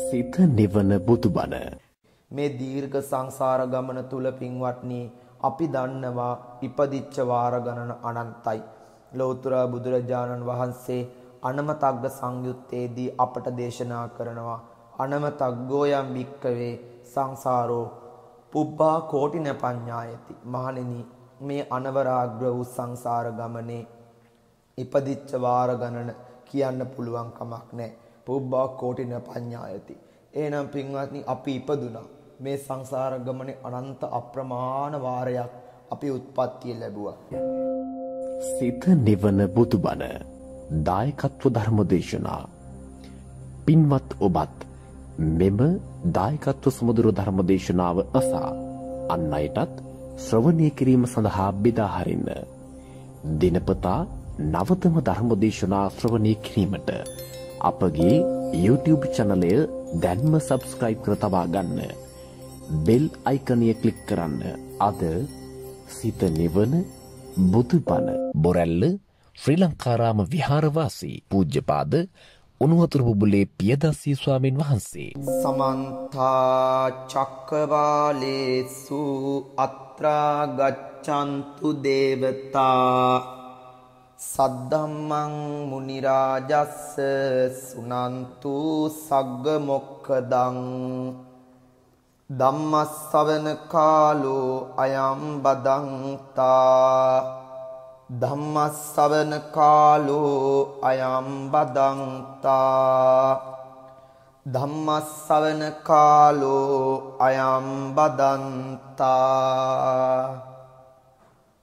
සිත නිවන බුදුබණ මේ දීර්ඝ සංසාර ගමන තුල පින්වත්නි අපි දන්නවා ඉපදිච්ච වාර ගණන අනන්තයි. ලෞතර බුදුරජාණන් වහන්සේ අනමතග්ග සංයුත්තේදී අපට දේශනා කරනවා අනමතග්ගෝ යම් වික්කවේ සංසාරෝ පුබ්බා කෝටින පඤ්ඤායති මහණෙනි මේ අනවරාග්‍ර වූ සංසාර ගමනේ ඉපදිච්ච වාර ගණන කියන්න පුළුවන් කමක් නැහැ. පුබ්බා කෝටින පඤ්ඤායති. එහෙනම් පින්වත්නි අපි ඉපදුනා. මේ සංසාර ගමනේ අනන්ත අප්‍රමාණ වාරයක් අපි උත්පත්තිය ලැබුවා. සිත නිවන බුදුබණ දායකත්ව ධර්මදේශනා පින්වත් ඔබත් මෙම දායකත්ව සුමුදුරු ධර්මදේශනාව අසා අන් අයටත් ශ්‍රවණය කිරීම සඳහා බෙදා හරින්න. දිනපතා නවතම ධර්මදේශනා ශ්‍රවණය කිරීමට අපගේ YouTube චැනලය දැන්ම සබස්ක්‍රයිබ් කර තබා ගන්න. බෙල් අයිකනය ක්ලික් කරන්න. අද සිත නිවන බුදුබණ බොරැල්ල ශ්‍රී ලංකාරාම විහාරවාසී පූජ්‍යපාද උණුවතුරු බුබුලේ පියදස්සී ස්වාමින් වහන්සේ සමන්තා චක්කවාලේසු අත්‍රා ගච්ඡන්තු දේවතා සද්ධම්මං මුනි රාජස්ස සුනන්තු සග්ග මොක්ඛදං ධම්මස්සවන කාලෝ අයම් බදන්තා ධම්මස්සවන කාලෝ අයම් බදන්තා ධම්මස්සවන කාලෝ අයම් බදන්තා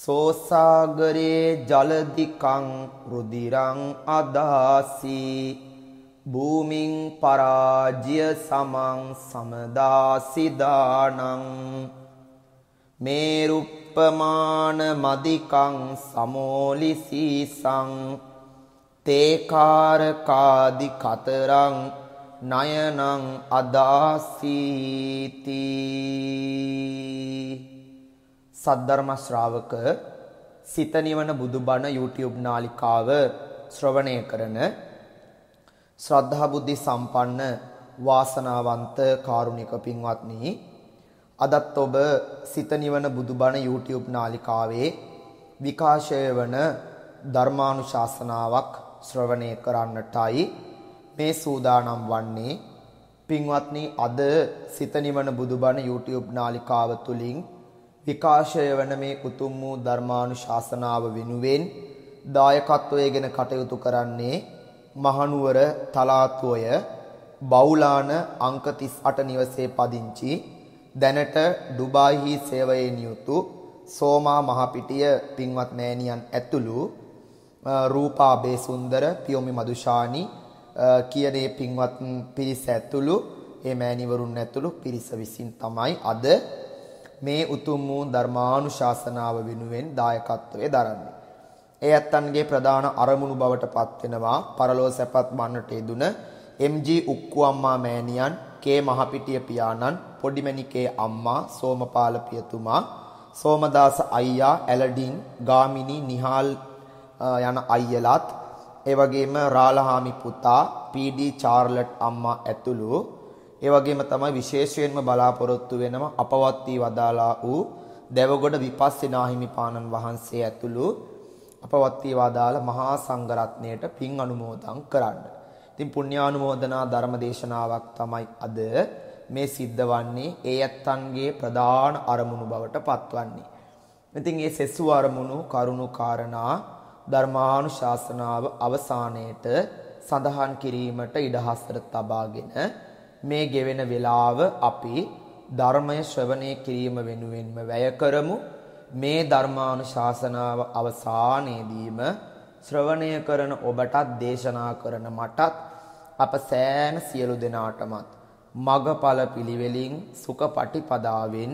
සෝසාගරේ ජලදිකං රුදිරං අදාසි භූමින් පරාජ්‍ය සමං සමදාසිදානං මේරුප් උප්පමාන මදිකං සමෝලිසීසං තේකාරකාදි කතරං නයනං අදාසීති. සද්ධර්ම ශ්‍රාවක සිත නිවන බුදුබණ YouTube නාලිකාව ශ්‍රවණය කරන ශ්‍රද්ධා බුද්ධි සම්පන්න වාසනාවන්ත කාරුණික පින්වත්නි අදත් ඔබ සිත නිවන බුදුබණ YouTube නාලිකාවේ විකාශය වන ධර්මානුශාසනාවක් ශ්‍රවණය කරන්නටයි මේ සූදානම් වන්නේ. පින්වත්නි අද සිත නිවන බුදුබණ YouTube නාලිකාව තුලින් විකාශය වන මේ උතුම් වූ ධර්මානුශාසනාව වෙනුවෙන් දායකත්වයේගෙන කටයුතු කරන්නේ මහනුවර තලාතුවය බෞලාන අංක 38 නිවසේ පදිංචි දැනට ඩුබායිහි සේවයේ නියුතු සෝමා මහපිටිය පින්වත් මෑණියන් ඇතුළු රූපා බේසුන්දර පියොමි මදුෂානි කියන මේ පින්වත් පිරිස ඇතුළු ඒ මෑණිවරුන් ඇතුළු පිරිස විසින් තමයි අද මේ උතුම් වූ ධර්මානුශාසනාව වෙනුවෙන් දායකත්වයේ දරන්නේ. ඒ ඇත්තන්ගේ ප්‍රධාන අරමුණු බවට පත් වෙනවා පරලෝ සැපත් වන්නට යෙදුන එම්.ජී. උක්කු අම්මා මෑණියන් කේ මහපිටිය පියාණන් පොඩිමැණිකේ අම්මා සෝමපාල පියතුමා සෝමදාස අයියා ඇලඩින් ගාමිණී නිහාල් යන අයියලාත් ඒ වගේම රාලහාමි පුතා පී.ඩී. චාර්ලට් අම්මා ඇතුළු ඒ වගේම තමයි විශේෂයෙන්ම බලාපොරොත්තු වෙනම අපවත් වී වදාලා වූ දෙවගොඩ විපස්සනා හිමිපාණන් වහන්සේ ඇතුළු අපවත් වී වදාළ මහා සංඝරත්නයට පින් අනුමෝදන් කරන්න. ඉතින් පුණ්‍යානුමෝදනා ධර්ම දේශනාවක් තමයි අද මේ සිද්ධ වන්නේ ඒ ඇත්තන්ගේ ප්‍රධාන අරමුණු බවට පත්වන්නේ. ඉතින් මේ සෙසු අරමුණු කරුණු කාරණා ධර්මානුශාසනාව අවසානයේට සඳහන් කිරීමට ඉඩහසර තබාගෙන මේ ගෙවෙන වේලාව අපි ධර්මය ශ්‍රවණය කිරීම වෙනුවෙන්ම වැය කරමු. මේ ධර්මානුශාසනාව අවසානයේදීම ශ්‍රවණය කරන ඔබටත් දේශනා කරන මටත් අප සෑම සියලු දෙනාටමත් මගඵල පිළිවෙලින් සුඛපටිපදාවෙන්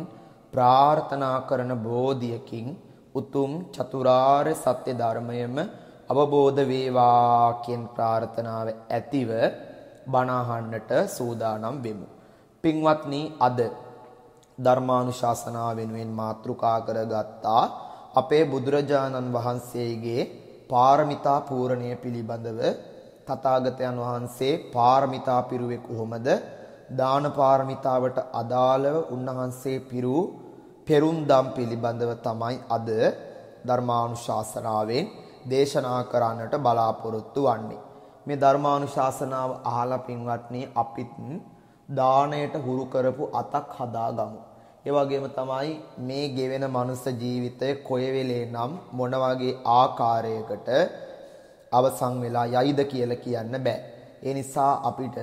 ප්‍රාර්ථනා කරන බෝධියකින් උතුම් චතුරාර්ය සත්‍ය ධර්මයම අවබෝධ වේවා කියන ප්‍රාර්ථනාව ඇතිව බණ අහන්නට සූදානම් වෙමු. පින්වත්නි අද ධර්මානුශාසනාව වෙනුවෙන් මාතෘකා කරගත්තා අපේ බුදුරජාණන් වහන්සේගේ පාරමිතා පූර්ණය පිළිබඳව තථාගතයන් වහන්සේ පාරමිතා පිරුවේ කොහොමද දාන පාරමිතාවට අදාළව උන්වහන්සේ පිරු පෙරුම්දම් පිළිබඳව තමයි අද ධර්මානුශාසනාවෙන් දේශනා කරන්නට බලාපොරොත්තු වන්නේ. මේ ධර්මානුශාසනාව අහලා පින්වත්නි අපිත් දාණයට හුරු කරපු අතක් හදාගමු. ඒ වගේම තමයි මේ ගෙවෙන මනුස්ස ජීවිතය කොය වෙලේ නම් මොන වගේ ආකාරයකට අවසන් වෙලා යයිද කියලා කියන්න බෑ. ඒ නිසා අපිට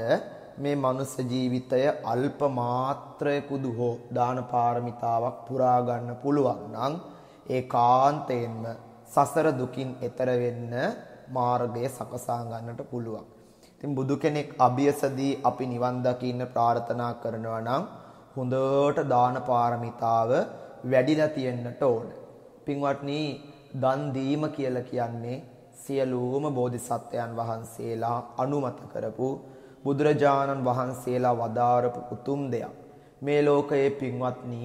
මේ මනුස්ස ජීවිතය අල්ප මාත්‍රයකුදු හෝ දාන පාරමිතාවක් පුරා ගන්න පුළුවන් නම් ඒකාන්තයෙන්ම සසර දුකින් එතර වෙන්න මාර්ගය සකසා ගන්නට පුළුවන්. ඉතින් බුදු කෙනෙක් අභියසදී අපි නිවන් දකින්න ප්‍රාර්ථනා කරනවා නම් හොඳට දාන පාරමිතාව වැඩිලා තියෙන්නට ඕන. පින්වත්නි දන් දීම කියලා කියන්නේ සියලුම බෝධිසත්වයන් වහන්සේලා අනුමත කරපු බුදුරජාණන් වහන්සේලා වදාරපු උතුම් දෙයක්. මේ ලෝකයේ පින්වත්නි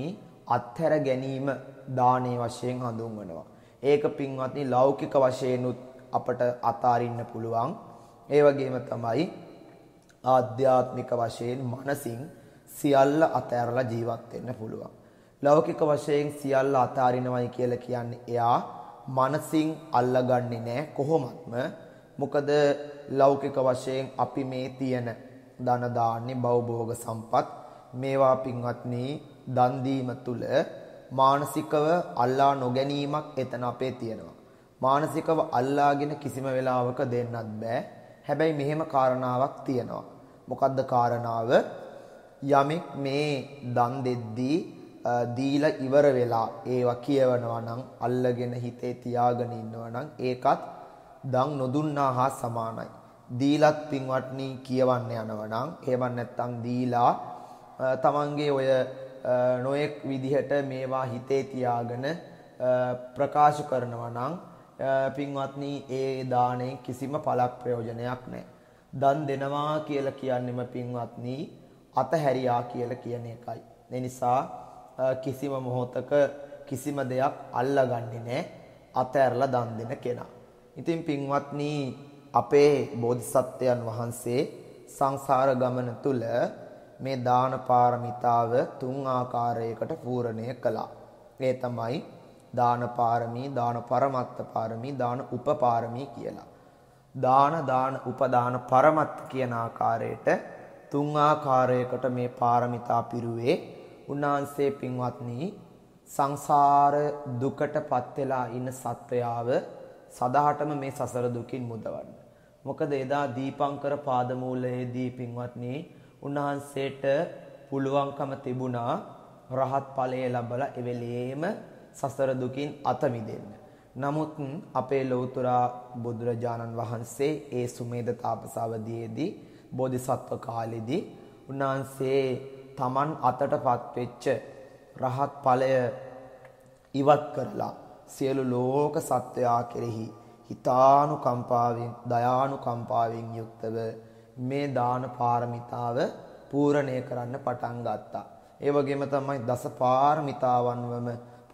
අත්හැර ගැනීම දානේ වශයෙන් හඳුන්වනවා. ඒක පින්වත්නි ලෞකික වශයෙන්ුත් අපට අතාරින්න පුළුවන්. ඒ වගේම තමයි ආධ්‍යාත්මික වශයෙන් මනසින් සියල්ල අතහැරලා ජීවත් වෙන්න පුළුවන්. ලෞකික වශයෙන් සියල්ල අතාරිනවයි කියලා කියන්නේ එයා මනසින් අල්ලගන්නේ නැහැ කොහොමත්ම. මොකද ලෞකික වශයෙන් අපි මේ තියෙන ධන දාන්නේ භවභෝග සම්පත් මේවා පින්වත්නි දන් දීම තුල මානසිකව අල්ලා නොගැනීමක් එතන අපේ තියෙනවා. මානසිකව අල්ලාගෙන කිසිම වෙලාවක දෙන්නත් බෑ. හැබැයි මෙහෙම කාරණාවක් තියෙනවා. මොකද්ද කාරණාව? යමෙක් මේ දන් දෙද්දී දීලා ඉවර වෙලා ඒවා කියවනවා නම් අල්ලගෙන හිතේ තියාගෙන ඉන්නවා නම් ඒකත් දන් නොදුන්නා හා සමානයි. දීලත් පින්වත්නි කියවන්න යනවා නම් එහෙම නැත්නම් දීලා තමන්ගේ ඔය නොයෙක් විදිහට මේවා හිතේ තියාගෙන ප්‍රකාශ කරනවා නම් පින්වත්නි ඒ දාණයෙන් කිසිම පළක් ප්‍රයෝජනයක් නැහැ. දන් දෙනවා කියලා කියන්නෙම පින්වත්නි අතහැරියා කියලා කියන එකයි. ඒ නිසා කිසිම මොහොතක කිසිම දෙයක් අල්ලගන්නේ නැහැ. අතහැරලා දන් දෙන කෙනා. ඉතින් පින්වත්නි අපේ බෝධිසත්වයන් වහන්සේ සංසාර ගමන තුල මේ දාන පාරමිතාව තුන් ආකාරයකට පූර්ණය කළා. ඒ තමයි දාන පාරමී, දාන පරමත්ත පාරමී, දාන උපපාරමී කියලා. දාන දාන උපදාන පරමත්ත කියන ආකාරයට තුන් ආකාරයකට මේ පාරමිතා පිරුවේ උන්වහන්සේ පින්වත්නි සංසාර දුකටපත් වෙලා ඉන්න සත්වයාව සදාටම මේ සසර දුකින් මුදවන්න. මොකද එදා දීපංකර පාදමූලයේදී පින්වත්නි උන්වහන්සේට පුළුවන්කම තිබුණා රහත් ඵලය ලැබලා එවෙලේම සසර දුකින් අත මිදෙන්න. නමුත් අපේ ලෞතුරා බුදුරජාණන් වහන්සේ ඒ සුමේද තාපසවදීයේදී බෝධිසත්ව කාලෙදී උන්වහන්සේ Taman අතටපත් වෙච්ච රහත් ඵලය ඉවත් කරලා සියලු ලෝක සත්වයා කෙරෙහි හිතානුකම්පාවෙන් දයානුකම්පාවෙන් යුක්තව මේ දාන පාරමිතාව පූර්ණය කරන්න පටන් ගත්තා. ඒ වගේම තමයි දස පාරමිතාවන්වම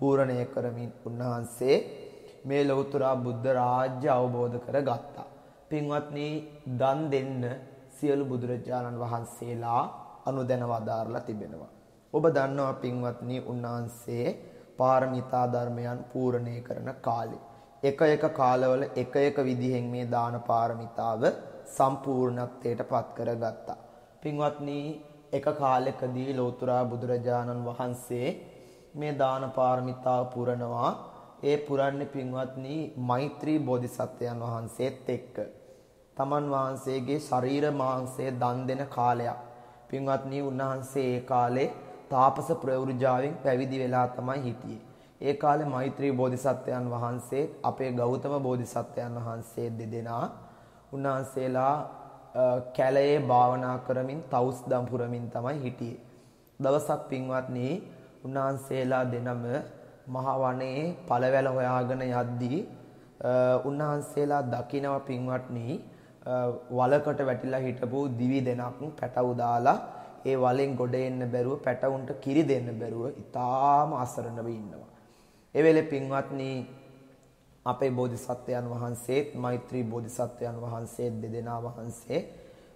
පූර්ණය කරමින් උන්වහන්සේ මේ ලෞතර බුද්ධ රාජ්‍ය අවබෝධ කරගත්තා. පින්වත්නි දන් දෙන්න සියලු බුදුරජාණන් වහන්සේලා අනුදැන වදාරලා තිබෙනවා. ඔබ දන්නවා පින්වත්නි උන්වහන්සේ පාරමිතා ධර්මයන් පූර්ණේ කරන කාලේ. එක එක කාලවල එක එක විදිහෙන් මේ දාන පාරමිතාව සම්පූර්ණත්වයට පත් කරගත්තා. පින්වත්නි එක කාලෙකදී ලෝතුරා බුදුරජාණන් වහන්සේ මේ දාන පාරමිතාව පුරනවා. ඒ පුරන්නේ පින්වත්නි මෛත්‍රී බෝධිසත්වයන් වහන්සේත් එක්ක. තමන් වහන්සේගේ ශරීර මාංශය දන් දෙන කාලයක්. පින්වත්නි උන්වහන්සේ ඒ කාලේ තාපස ප්‍රවෘජාවෙන් පැවිදි වෙලා තමයි හිටියේ. ඒ කාලේ මෛත්‍රී බෝධිසත්වයන් වහන්සේ අපේ ගෞතම බෝධිසත්වයන් වහන්සේ දෙදෙනා උන්වහන්සේලා කැලයේ භාවනා කරමින් තවුස් දම් පුරමින් තමයි හිටියේ. දවසක් පින්වත්නි උන්වහන්සේලා දෙනම මහ වනයේ පළවැල හොයාගෙන යද්දී උන්වහන්සේලා දකිනව පින්වත්නි වලකට වැටිලා හිටපු දිවි දෙනක් පැටවු දාලා ඒ වලෙන් ගොඩ එන්න බැරුව පැටවුන්ට කිරි දෙන්න බැරුව ඊටාම අසරණව ඉන්නවා. ඒ වෙලේ පින්වත්නි අපේ බෝධිසත්වයන් වහන්සේත් මෛත්‍රී බෝධිසත්වයන් වහන්සේ දෙදෙනා වහන්සේ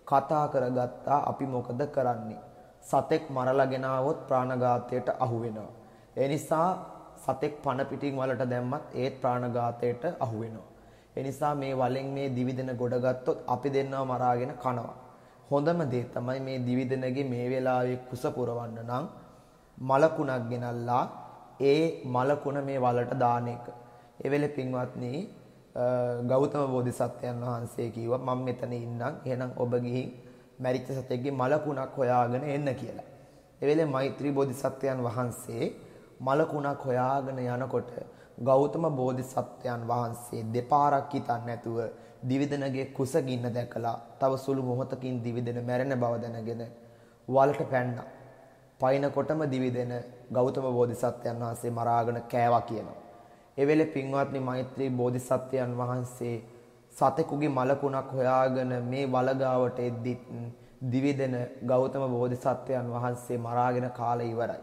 කතා කරගත්තා අපි මොකද කරන්නේ සතෙක් මරලාගෙන આવොත් ප්‍රාණඝාතයට අහු වෙනවා ඒ නිසා සතෙක් පණ පිටින් වලට දැම්මත් ඒත් ප්‍රාණඝාතයට අහු වෙනවා ඒ නිසා මේ වලෙන් මේ දිවිදෙන ගොඩ ගත්තොත් අපි දෙන්නව මරාගෙන කනවා. හොඳම දේ තමයි මේ දිවිදෙනගේ මේ වෙලාවේ කුස පුරවන්න නම් මලකුණක් ගෙනල්ලා ඒ මලකුණ මේ වලට දාන එක. ඒ වෙලේ පින්වත්නි ගෞතම බෝධිසත්වයන් වහන්සේ කිව්වා මම මෙතන ඉන්නම්. එහෙනම් ඔබ ගිහින් මැරිච්ච සතෙක්ගේ මලකුණක් හොයාගෙන එන්න කියලා. ඒ වෙලේ මෛත්‍රී බෝධිසත්වයන් වහන්සේ මලකුණක් හොයාගෙන යනකොට ගෞතම බෝධිසත්වයන් වහන්සේ දෙපාරක් හිතන්නේ නැතුව දිවිදෙනගේ කුසගින්න දැකලා තව සුළු මොහොතකින් දිවිදෙන මැරෙන බව දැනගෙන වලට පැන්නා. පයින්කොටම දිවිදෙන ගෞතම බෝධිසත්වයන් වහන්සේ මරාගෙන කෑවා කියනවා. ඒ වෙලේ පින්වත්නි මෛත්‍රී බෝධිසත්වයන් වහන්සේ සතෙකුගේ මලකුණක් හොයාගෙන මේ වලගාවට එද්දිත් දිවිදෙන ගෞතම බෝධිසත්වයන් වහන්සේ මරාගෙන කාලය ඉවරයි.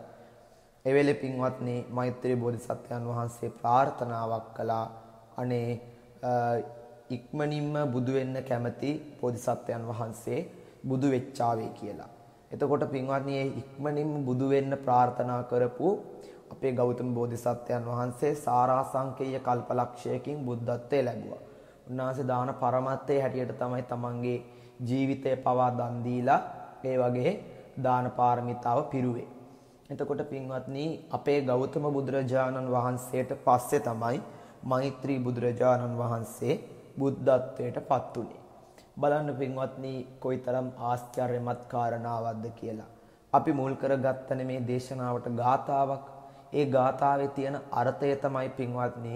ඒ වෙලේ පින්වත්නි මෛත්‍රී බෝධිසත්වයන් වහන්සේ ප්‍රාර්ථනාවක් කළා අනේ ඉක්මනින්ම බුදු වෙන්න කැමති බෝධිසත්වයන් වහන්සේ බුදු වෙච්චාවේ කියලා. එතකොට පින්වත්නි මේ ඉක්මනින්ම බුදු වෙන්න ප්‍රාර්ථනා කරපු අපේ ගෞතම බෝධිසත්වයන් වහන්සේ සාරාසංකේය කල්පලක්ෂයකින් බුද්ධත්වයේ ලැබුවා. උන්වහන්සේ දාන පරමත්තේ හැටියට තමයි තමන්ගේ ජීවිතය පවා දන් දීලා ඒ වගේ දාන පාරමිතාව පිරුවේ. එතකොට පින්වත්නි අපේ ගෞතම බුදුරජාණන් වහන්සේට පස්සේ තමයි මෛත්‍රී බුදුරජාණන් වහන්සේ බුද්ධත්වයට පත් වුණේ. බලන්න පින්වත්නි කොයිතරම් ආශ්චර්යමත් කාරණාවක්ද කියලා. අපි මුල් කරගත්තනේ මේ දේශනාවට ගාතාවක් ඒ ගාථාවේ තියෙන අර්ථය තමයි පින්වත්නි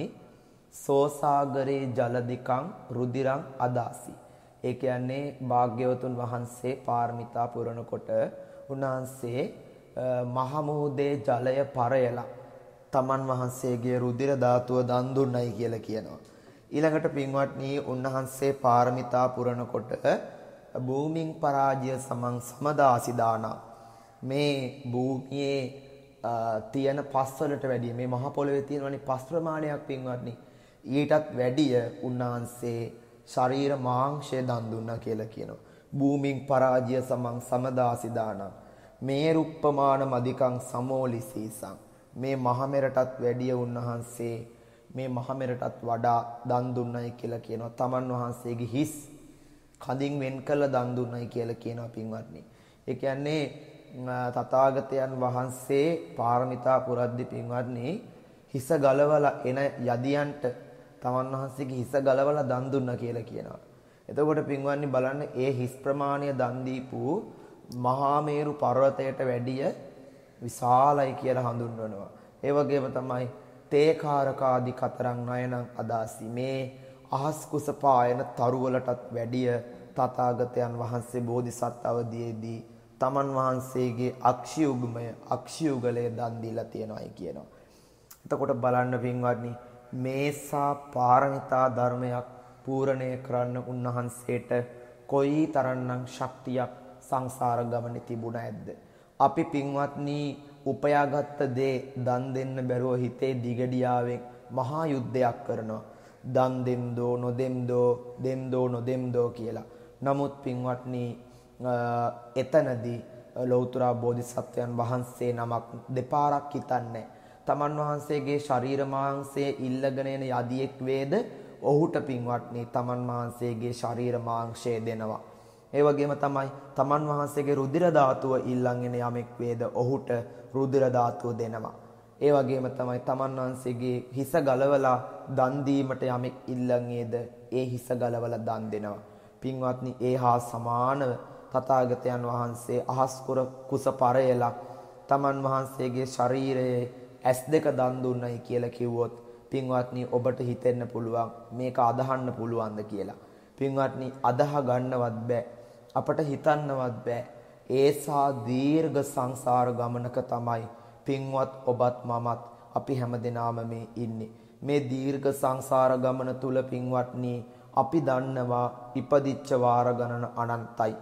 සෝසාගරේ ජලදිකං රුදිරං අදාසි. ඒ කියන්නේ භාග්‍යවතුන් වහන්සේ පාරමිතා පුරනකොට උන්වහන්සේ මහමුහුදේ ජලය පරයලා තමන් වහන්සේගේ රුධිර ධාතුව දන් දුන්නයි කියලා කියනවා. ඊළඟට පින්වත්නි උන්වහන්සේ පාරමිතා පුරනකොට භූමින් පරාජය සමන් සමදාසි දානා මේ භූමියේ තියෙන පස් වලට වැඩිය මේ මහ පොළවේ තියෙනවනේ පස් ප්‍රමාණයක් පින්වත්නි ඊටත් වැඩිය උන්වහන්සේ ශරීර මාංශය දන් දුන්නා කියලා කියනවා. භූමින් පරාජය සමං සමදාසි දානං මේ රුප්පමාන මදිකං සමෝලිසීසං මේ මහමෙරටත් වැඩිය උන්වහන්සේ මේ මහමෙරටත් වඩා දන් දුන්නයි කියලා කියනවා. තමන් වහන්සේගේ හිස් කඳින් වෙන් කළ දන් දුන්නයි කියලා කියනවා පින්වත්නි. ඒ කියන්නේ තථාගතයන් වහන්සේ පාරමිතා පුරද්දි පින්වත්නි හිස ගලවලා එන යදියන්ට තමන් වහන්සේගේ හිස ගලවලා දන් දුන්නා කියලා කියනවා. එතකොට පින්වත්නි බලන්න ඒ හිස් ප්‍රමාණය දන් දීපු මහා මේරු පර්වතයට වැඩිය විශාලයි කියලා හඳුන්වනවා. ඒ වගේම තමයි තේකාරකාදි කතරං නයනං අදාසි මේ අහස් කුස පායන තරුවලටත් වැඩිය තථාගතයන් වහන්සේ බෝධිසත් අවදීයේදී තමන් වහන්සේගේ අක්ෂියුගමය අක්ෂියුගලය දන් දීලා තියෙනවායි කියනවා. එතකොට බලන්න පින්වත්නි මේසා පාරමිතා ධර්මයක් පූර්ණය කරන්න උන්වහන්සේට කොයි තරම්නම් ශක්තියක් සංසාර ගමනේ තිබුණ ඇද්ද? අපි පින්වත්නි උපයාගත්ත දේ දන් දෙන්න බැරුව හිතේ දිගඩියාවෙන් මහා යුද්ධයක් කරනවා. දන් දෙම්දෝ නොදෙම්දෝ දෙම්දෝ නොදෙම්දෝ කියලා. නමුත් පින්වත්නි එතනදී ලෞතර බෝධිසත්වයන් වහන්සේ නමක් දෙපාරක් හිතන්නේ තමන් වහන්සේගේ ශරීර මාංශයේ ඉල්ලගෙන එන යදියෙක් වේද ඔහුට පින්වත්නි තමන් වහන්සේගේ ශරීර මාංශය දෙනවා. ඒ වගේම තමයි තමන් වහන්සේගේ රුධිර ධාතුව ඉල්ලන්ගෙන යමෙක් වේද ඔහුට රුධිර ධාතුව දෙනවා. ඒ වගේම තමයි තමන් වහන්සේගේ හිස ගලවලා දන් දීමට යමෙක් ඉල්ලන්නේද ඒ හිස ගලවලා දන් දෙනවා. පින්වත්නි ඒ හා සමානව තථාගතයන් වහන්සේ අහස් කුස පරයලා තමන් වහන්සේගේ ශරීරයේ ඇස් දෙක දන් දුන්නයි කියලා කිව්වොත් පින්වත්නි ඔබට හිතෙන්න පුළුවන් මේක අදහන්න පුළුවන්ද කියලා. පින්වත්නි අදහ ගන්නවත් බෑ. අපට හිතන්නවත් බෑ. ඒසා දීර්ඝ සංසාර ගමනක තමයි පින්වත් ඔබත් මමත් අපි හැමදෙනාම මේ ඉන්නේ. මේ දීර්ඝ සංසාර ගමන තුල පින්වත්නි අපි දන්නවා ඉපදිච්ච වාර ගණන අනන්තයි.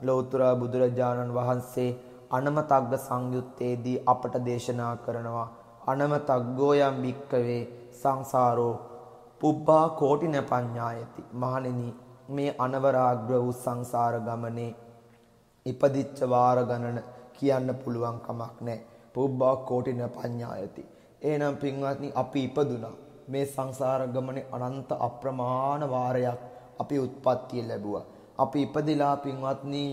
ලෞතර බුදුරජාණන් වහන්සේ අනමතග්ග සංයුත්තේදී අපට දේශනා කරනවා අනමතග්ගෝ යම් භික්කවේ සංසාරෝ පුබ්බා කෝටින පඤ්ඤායති මහණෙනි මේ අනවරාග්‍ර වූ සංසාර ගමනේ ඉපදිච්ච වාර ගණන කියන්න පුළුවන් කමක් නැහැ පුබ්බා කෝටින පඤ්ඤායති එහෙනම් පින්වත්නි අපි ඉපදුනා. මේ සංසාර ගමනේ අනන්ත අප්‍රමාණ වාරයක් අපි උත්පත්තිය ලැබුවා. අපි ඉපදිලා පින්වත්නි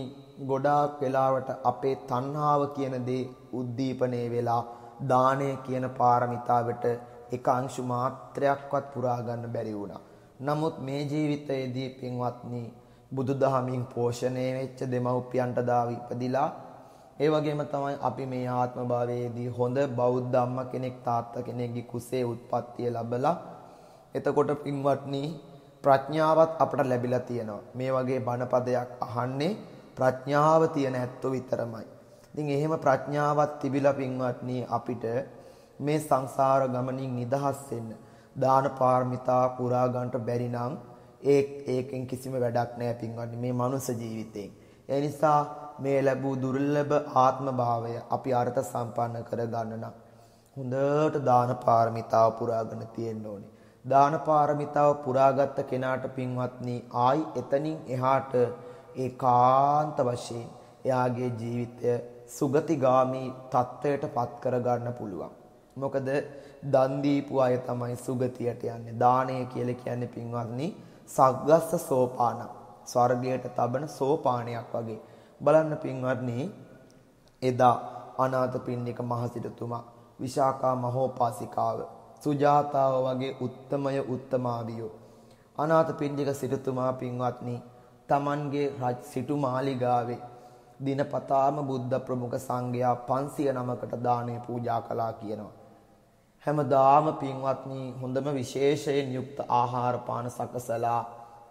ගොඩාක් වෙලාවට අපේ තණ්හාව කියන දේ උද්දීපනයේ වෙලා දානය කියන පාරමිතාවට එක අංශු මාත්‍රයක්වත් පුරා ගන්න බැරි වුණා. නමුත් මේ ජීවිතයේදී පින්වත්නි බුදුදහමින් පෝෂණය වෙච්ච දෙමව්පියන්ට දාව ඉපදිලා ඒ වගේම තමයි අපි මේ ආත්ම භාවයේදී හොඳ බෞද්ධ අම්මා කෙනෙක් තාත්තා කෙනෙක්ගේ කුසේ උත්පත්තිය ලැබලා එතකොට පින්වත්නි ප්‍රඥාවත් අපට ලැබිලා තියෙනවා. මේ වගේ බණපදයක් අහන්නේ ප්‍රඥාව තියෙන ඇත්තෝ විතරමයි. ඉතින් එහෙම ප්‍රඥාවක් තිබිලා පින්වත්නි අපිට මේ සංසාර ගමනින් නිදහස් වෙන්න දාන පාරමිතා පුරා ගන්නට බැරි නම් ඒ ඒකෙන් කිසිම වැඩක් නැහැ පින්වත්නි මේ මනුස්ස ජීවිතයෙන්. ඒ නිසා මේ ලැබූ දුර්ලභ ආත්ම භාවය අපි අර්ථ සම්පන්න කර ගන්න නම් හොඳට දාන පාරමිතාව පුරාගෙන තියෙන්න ඕනේ. දාන පාරමිතාව පුරාගත්ත කෙනාට පින්වත්නි ආයි එතනින් එහාට ඒකාන්ත වශයෙන් එයාගේ ජීවිතය සුගතිගාමි තත්ත්වයට පත් කර ගන්න පුළුවන්. මොකද දන් දීපු අය තමයි සුගතියට යන්නේ. දානය කියලා කියන්නේ පින්වත්නි සග්ගස්ස සෝපාන. ස්වර්ගයට තබන සෝපානයක් වගේ. බලන්න පින්වත්නි එදා අනාථපිණ්ඩික මහසිටුතුමා විශාකා මහෝපාසිකාව සුජාතාව වගේ උත්තමය උත්තමාවියෝ අනාථපිණ්ඩික සිටුතුමා පින්වත්නි තමන්ගේ රජ සිටු මාලිගාවේ දිනපතාම බුද්ධ ප්‍රමුඛ සංඝයා 500 නමකට දානේ පූජා කළා කියනවා. හැමදාම පින්වත්නි හොඳම විශේෂයෙන් යුක්ත ආහාර පාන සකසලා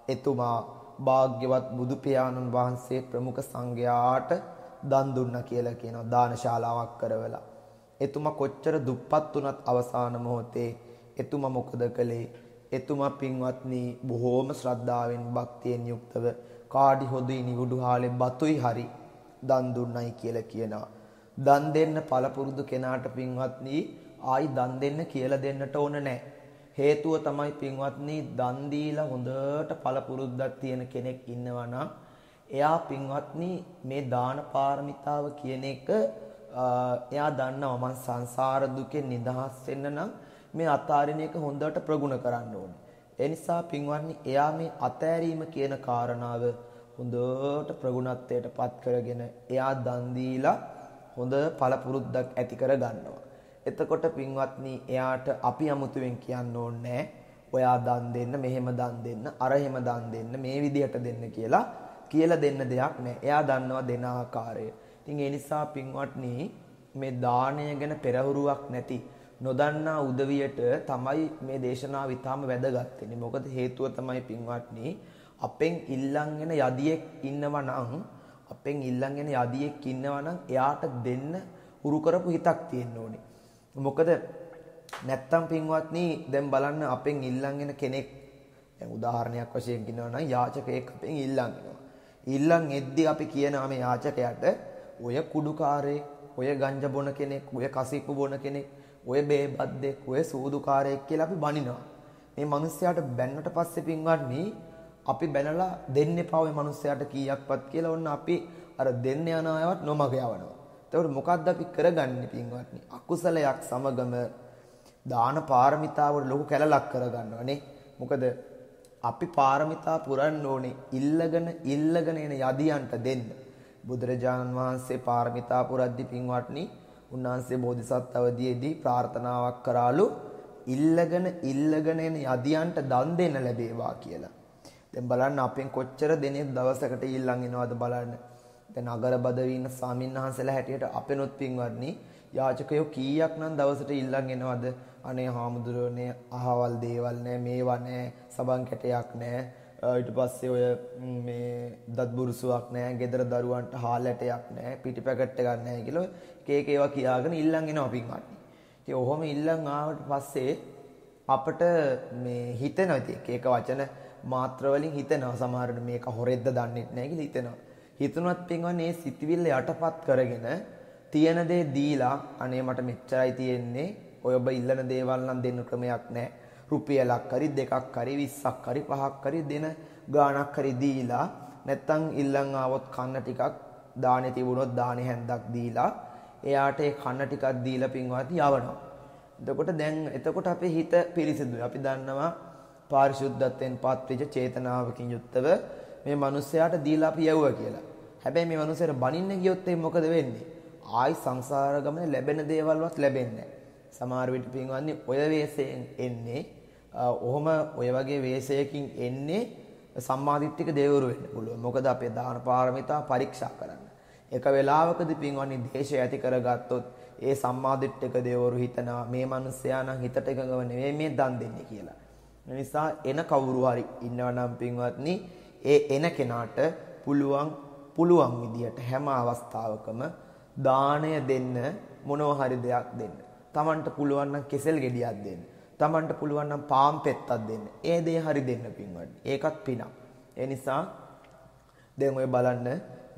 එතුමා භාග්‍යවත් බුදු පියාණන් වහන්සේ ප්‍රමුඛ සංඝයාට දන් දුන්නා කියලා කියනවා දානශාලාවක් කරවලා. එතුමා කොච්චර දුප්පත් වුණත් අවසාන මොහොතේ එතුමා මොකද කළේ? එතුමා පින්වත්නි බොහෝම ශ්‍රද්ධාවෙන් භක්තියෙන් යුක්තව කාඩි හොදුයි නිවුඩු හාලේ බතුයි හරි දන් දුන්නයි කියලා කියනවා. දන් දෙන්න පළපුරුදු කෙනාට පින්වත්නි ආයි දන් දෙන්න කියලා දෙන්නට ඕන නැහැ. හේතුව තමයි පින්වත්නි දන් දීලා හොඳට පළපුරුද්දක් තියෙන කෙනෙක් ඉන්නවා නම් එයා පින්වත්නි මේ දාන පාරමිතාව කියන එක එයා දන්නවා මං සංසාර දුකෙන් නිදහස් වෙන්න නම් මේ අතාරින එක හොඳට ප්‍රගුණ කරන්න ඕනේ. ඒ නිසා පින්වත්නි එයා මේ අතෑරීම කියන කාරණාව හොඳට ප්‍රගුණත්වයට පත් කරගෙන එයා දන් දීලා හොඳ පළපුරුද්දක් ඇති කර ගන්නවා. එතකොට පින්වත්නි එයාට අපි අමුතුවෙන් කියන්න ඕනේ ඔයා දන් දෙන්න මෙහෙම දන් දෙන්න අර එහෙම දන් දෙන්න මේ විදිහට දෙන්න කියලා කියලා දෙන්න දෙයක් නැහැ. එයා දන්නවා දෙන ආකාරය. ඉතින් ඒ නිසා පින්වත්නි මේ දාණය ගැන පෙරහුරුවක් නැති නොදන්නා උදවියට තමයි මේ දේශනාව ඉතාම වැදගත් වෙන්නේ. මොකද හේතුව තමයි පින්වත්නි අපෙන් ඉල්ලන්ගෙන යදියෙක් ඉන්නවා නම් අපෙන් ඉල්ලන්ගෙන යදියෙක් ඉන්නවා නම් එයාට දෙන්න උරු කරපු හිතක් තියෙන්න ඕනේ. මොකද නැත්තම් පින්වත්නි දැන් බලන්න අපෙන් ඉල්ලන්ගෙන කෙනෙක් දැන් උදාහරණයක් වශයෙන් කියනවා නම් යාචකයෙක් අපෙන් ඉල්ලන් එනවා. ඉල්ලන් එද්දි අපි කියනවා මේ යාචකයාට ඔය කුඩුකාරයෙක්, ඔය ගංජා බොන කෙනෙක්, ඔය කසිප්පු බොන කෙනෙක්, ඔය බේබද්දෙක්, ඔය සූදුකාරයෙක් කියලා අපි බනිනවා. මේ මිනිස්යාට බැන්නට පස්සේ පින්වත්නි අපි බැනලා දෙන්න එපා ওই මිනිස්යාට කීයක්වත් කියලා ඔන්න අපි අර දෙන්න යන අයවත් නොමග යවනවා. එතකොට මොකද්ද අපි කරගන්නේ පින්වත්නි? අකුසලයක් සමගම දාන පාරමිතාවට ලොකු කැලලක් කරගන්නවනේ. මොකද අපි පාරමිතා පුරන්න ඕනේ ඉල්ලගෙන ඉල්ලගෙන එන යදියන්ට දෙන්න. බුදුරජාණන් වහන්සේ පාරමිතා පුරද්දි පින්වත්නි උන්වහන්සේ බෝධිසත් අවදීයේදී ප්‍රාර්ථනාවක් කරාලු ඉල්ලගෙන ඉල්ලගෙන එන යදියන්ට දන් දෙන්න ලැබේවා කියලා. දැන් බලන්න අපෙන් කොච්චර දෙනෙක් දවසකට ඊළඟ එනවද බලන්න. දැන් නගර බදවි ඉන්න ස්වාමීන් වහන්සේලා හැටියට අපෙනොත් පින්වත්නි යාචකයෝ කීයක් නම් දවසට ඊළඟ එනවද? අනේ හාමුදුරනේ අහවල් දේවල් නෑ මේවා නෑ සබන් කැටයක් නෑ ඊට පස්සේ ඔය මේ දත් බුරුසුවක් නැහැ, ගෙදර දරුවන්ට හාල් ඇටයක් නැහැ, පිටි පැකට් එකක් නැහැ කියලා එක එක ඒවා කියාගෙන ඉල්ලන් එනවා පින්වත්නි. ඉතින් ඔහොම ඉල්ලන් ආවට පස්සේ අපිට මේ හිතෙනවා ඉතින් එක එක වචන මාත්‍ර වලින් හිතෙනවා සමහරවිට මේක හොරෙද්ද දන්නේ නැහැ කියලා හිතෙනවා. හිතුණත් පින්වත්නි මේ සිතවිල්ල යටපත් කරගෙන තියෙන දේ දීලා අනේ මට මෙච්චරයි තියෙන්නේ ඔය ඔබ ඉල්ලන දේවල් නම් දෙන්න ක්‍රමයක් නැහැ. රුපියලක් හරි දෙකක් හරි 20ක් හරි 5ක් හරි දෙන ගාණක් හරි දීලා නැත්තම් ඉල්ලන් ආවොත් කන්න ටිකක් දානේ තිබුණොත් දානේ හැන්දක් දීලා එයාට ඒ කන්න ටිකක් දීලා පින්වත් යවනවා. එතකොට දැන් එතකොට අපේ හිත පිරිසිදුයි. අපි දන්නවා පාරිශුද්ධත්වයෙන් පත්වෙච්ච චේතනාවකින් යුක්තව මේ මිනිස්යාට දීලා අපි යවුවා කියලා. හැබැයි මේ මිනිස්යාට බනින්න ගියොත් මොකද වෙන්නේ? ආයි සංසාර ගමනේ ලැබෙන දේවල්වත් ලැබෙන්නේ නැහැ. සමහර විට පින්වත්නි ඔය වෙස්යෙන් එන්නේ ඔහොම ඔය වගේ වේශයකින් එන්නේ සම්මාදිට්ඨික දේවරු වෙන්න පුළුවන්. මොකද අපේ දාන පාරමිතා පරීක්ෂා කරන්න. එක වෙලාවකදී පින්වත්නි දේශය ඇති කරගත්තොත් ඒ සම්මාදිට්ඨික දේවරු හිතනවා මේ මිනිස්යා නම් හිතට එකඟව නෙවෙයි මේ දන් දෙන්නේ කියලා. ඒ නිසා එන කවුරු හරි ඉන්නවා නම් පින්වත්නි ඒ එන කෙනාට පුළුවන් පුළුවන් විදියට හැම අවස්ථාවකම දාණය දෙන්න මොනවා හරි දෙයක් දෙන්න. Tamanට පුළුවන් නම් කෙසෙල් ගෙඩියක් දෙන්න. Tamanට පුළුවන් නම් පාම් පෙත්තක් දෙන්න. ඒ දේ හරි දෙන්න පින්වත්නි. ඒකත් පිනක්. ඒ නිසා දැන් ඔය බලන්න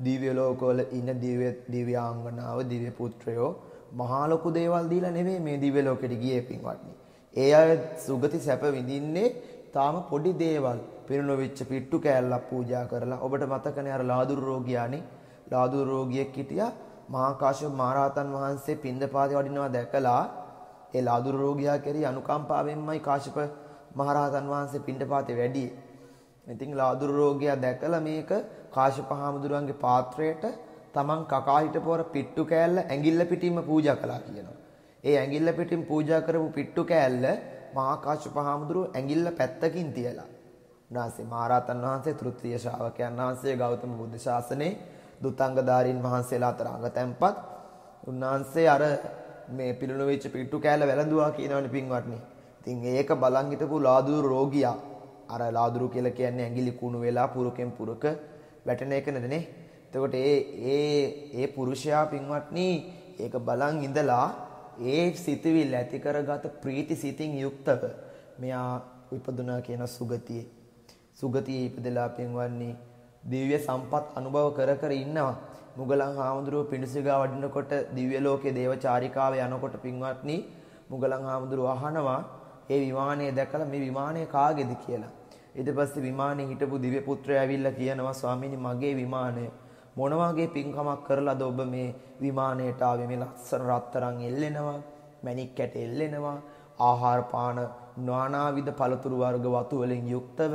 දිව්‍ය ලෝකවල ඉන්න දිව්‍ය දිව්‍යාංගනාව දිව්‍ය පුත්‍රයෝ මහා ලොකු දේවල් දීලා නෙමෙයි මේ දිව්‍ය ලෝකෙට ගියේ පින්වත්නි. ඒ අය සුගති සැප විඳින්නේ තාම පොඩි දේවල් පිරුණු වෙච්ච පිට්ටු කෑල්ලක් පූජා කරලා ඔබට මතකනේ අර ලාදුරු රෝගියානේ ලාදුරු රෝගියෙක් හිටියා මහා කාශ්‍යප මහරහතන් වහන්සේ පින්දපාතේ වඩිනවා දැකලා ඒ ලාදුරු රෝගියා කෙරෙහි අනුකම්පාවෙන්මයි කාශ්‍යප මහරහතන් වහන්සේ පින්ඩපාතේ වැඩියේ. ඉතින් ලාදුරු රෝගියා දැකලා මේක කාශ්‍යප හාමුදුරුවන්ගේ පාත්‍රයට තමන් කකා හිටපුවර පිට්ටු කෑල්ල ඇඟිල්ල පිටින්ම පූජා කළා කියනවා. ඒ ඇඟිල්ල පිටින් පූජා කරපු පිට්ටු කෑල්ල මහා කාශ්‍යප හාමුදුරුව ඇඟිල්ල පැත්තකින් තියලා. උන්වහන්සේ මහරහතන් වහන්සේ තෘතීය ශ්‍රාවකයන් වහන්සේ ගෞතම බුද්ධ ශාසනයේ දුතංගධාරීන් වහන්සේලා අතර අඟ තැන්පත් උන්වහන්සේ අර මේ පිළිණු වෙච්ච පිට්ටු කෑල්ල වැළඳුවා කියනවනේ පින්වත්නි. ඉතින් ඒක බලන් හිටපු ලාදුරු රෝගියා අර ලාදුරු කියලා කියන්නේ ඇඟිලි කුණු වෙලා පුරුකෙන් පුරුක වැටෙන එක නේදනේ. එතකොට ඒ ඒ ඒ පුරුෂයා පින්වත්නි ඒක බලන් ඉඳලා ඒ සිතුවිල්ල ඇති කරගත ප්‍රීති සිතින් යුක්තව මෙයා ඉපදුනා කියන සුගතියේ සුගතියේ ඉපදලා පින්වත්නි දිව්‍ය සම්පත් අනුභව කර කර ඉන්නවා. මුගලන් හාමුදුරුව පිණිසිගා වඩිනකොට දිව්‍ය ලෝකයේ දේවචාරිකාවේ යනකොට පින්වත්නි මුගලන් හාමුදුරුව අහනවා ඒ විමානය දැකලා මේ විමානය කාගේද කියලා. ඊට පස්සේ විමානයේ හිටපු දිව්‍ය පුත්‍රයා ඇවිල්ලා කියනවා ස්වාමීනි මගේ විමානය මොන වගේ පින්කමක් කරලාද ඔබ මේ විමානයට ආවේ මේ ලස්සන රත්තරන් එල්ලෙනවා මැණික් කැට එල්ලෙනවා ආහාර පාන නානාවිධ පළතුරු වර්ග වතු වලින් යුක්තව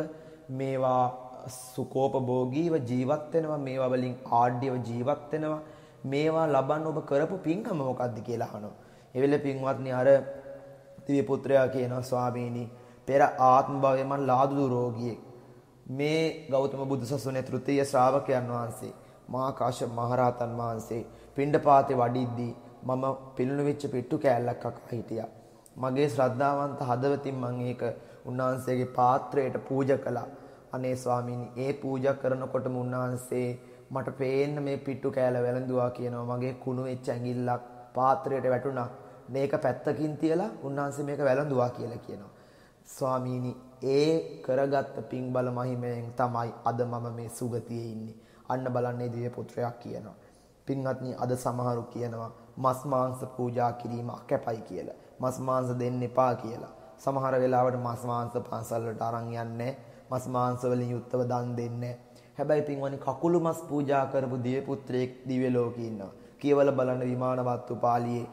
මේවා සුකෝපභෝගීව ජීවත් වෙනවා මේවා වලින් ආඩ්‍යව ජීවත් වෙනවා මේවා ලබන්න ඔබ කරපු පින්කම මොකක්ද කියලා අහනවා. ඒ වෙලේ පින්වත්නි අර දිව්‍ය පුත්‍රයා කියනවා ස්වාමීනි පෙර ආත්ම භවයේ මම ලාදුදු රෝගියෙක්. මේ ගෞතම බුදු සසුනේ තෘතීය ශ්‍රාවකයන් වහන්සේ මහා කාශ්‍යප මහරහතන් වහන්සේ පිණ්ඩපාතේ වඩිද්දී මම පිළිණු වෙච්ච පිට්ටු කෑල්ලක් අකා හිටියා. මගේ ශ්‍රද්ධාවන්ත හදවතින් මම ඒක උන්වහන්සේගේ පාත්‍රයට පූජා කළා. අනේ ස්වාමීනි ඒ පූජා කරනකොටම උන්වහන්සේ මට පේන්න මේ පිට්ටු කෑල වැළඳුවා කියනවා මගේ කුණු වෙච්ච ඇඟිල්ලක් පාත්‍රයට වැටුණා මේක පැත්තකින් තියලා උන්වහන්සේ මේක වැළඳුවා කියලා කියනවා ස්වාමීනි ඒ කරගත්ත පින් බල මහිමයෙන් තමයි අද මම මේ සුගතියේ ඉන්නේ අන්න බලන්නේ දිව්‍ය පුත්‍රයා කියනවා පින්වත්නි අද සමහරු කියනවා මස් මාංශ පූජා කිරීම අකැපයි කියලා මස් මාංශ දෙන්න එපා කියලා සමහර වෙලාවට මස් මාංශ පන්සල් වලට අරන් යන්නේ මස් මාංශ වලින් යුක්තව දන් දෙන්නේ. හැබැයි පින්වනි කකුළු මස් පූජා කරපු දිව්‍ය පුත්‍රයෙක් දිව්‍ය ලෝකේ ඉන්නවා. කියවල බලන්න විමානවත්තු පාළියේ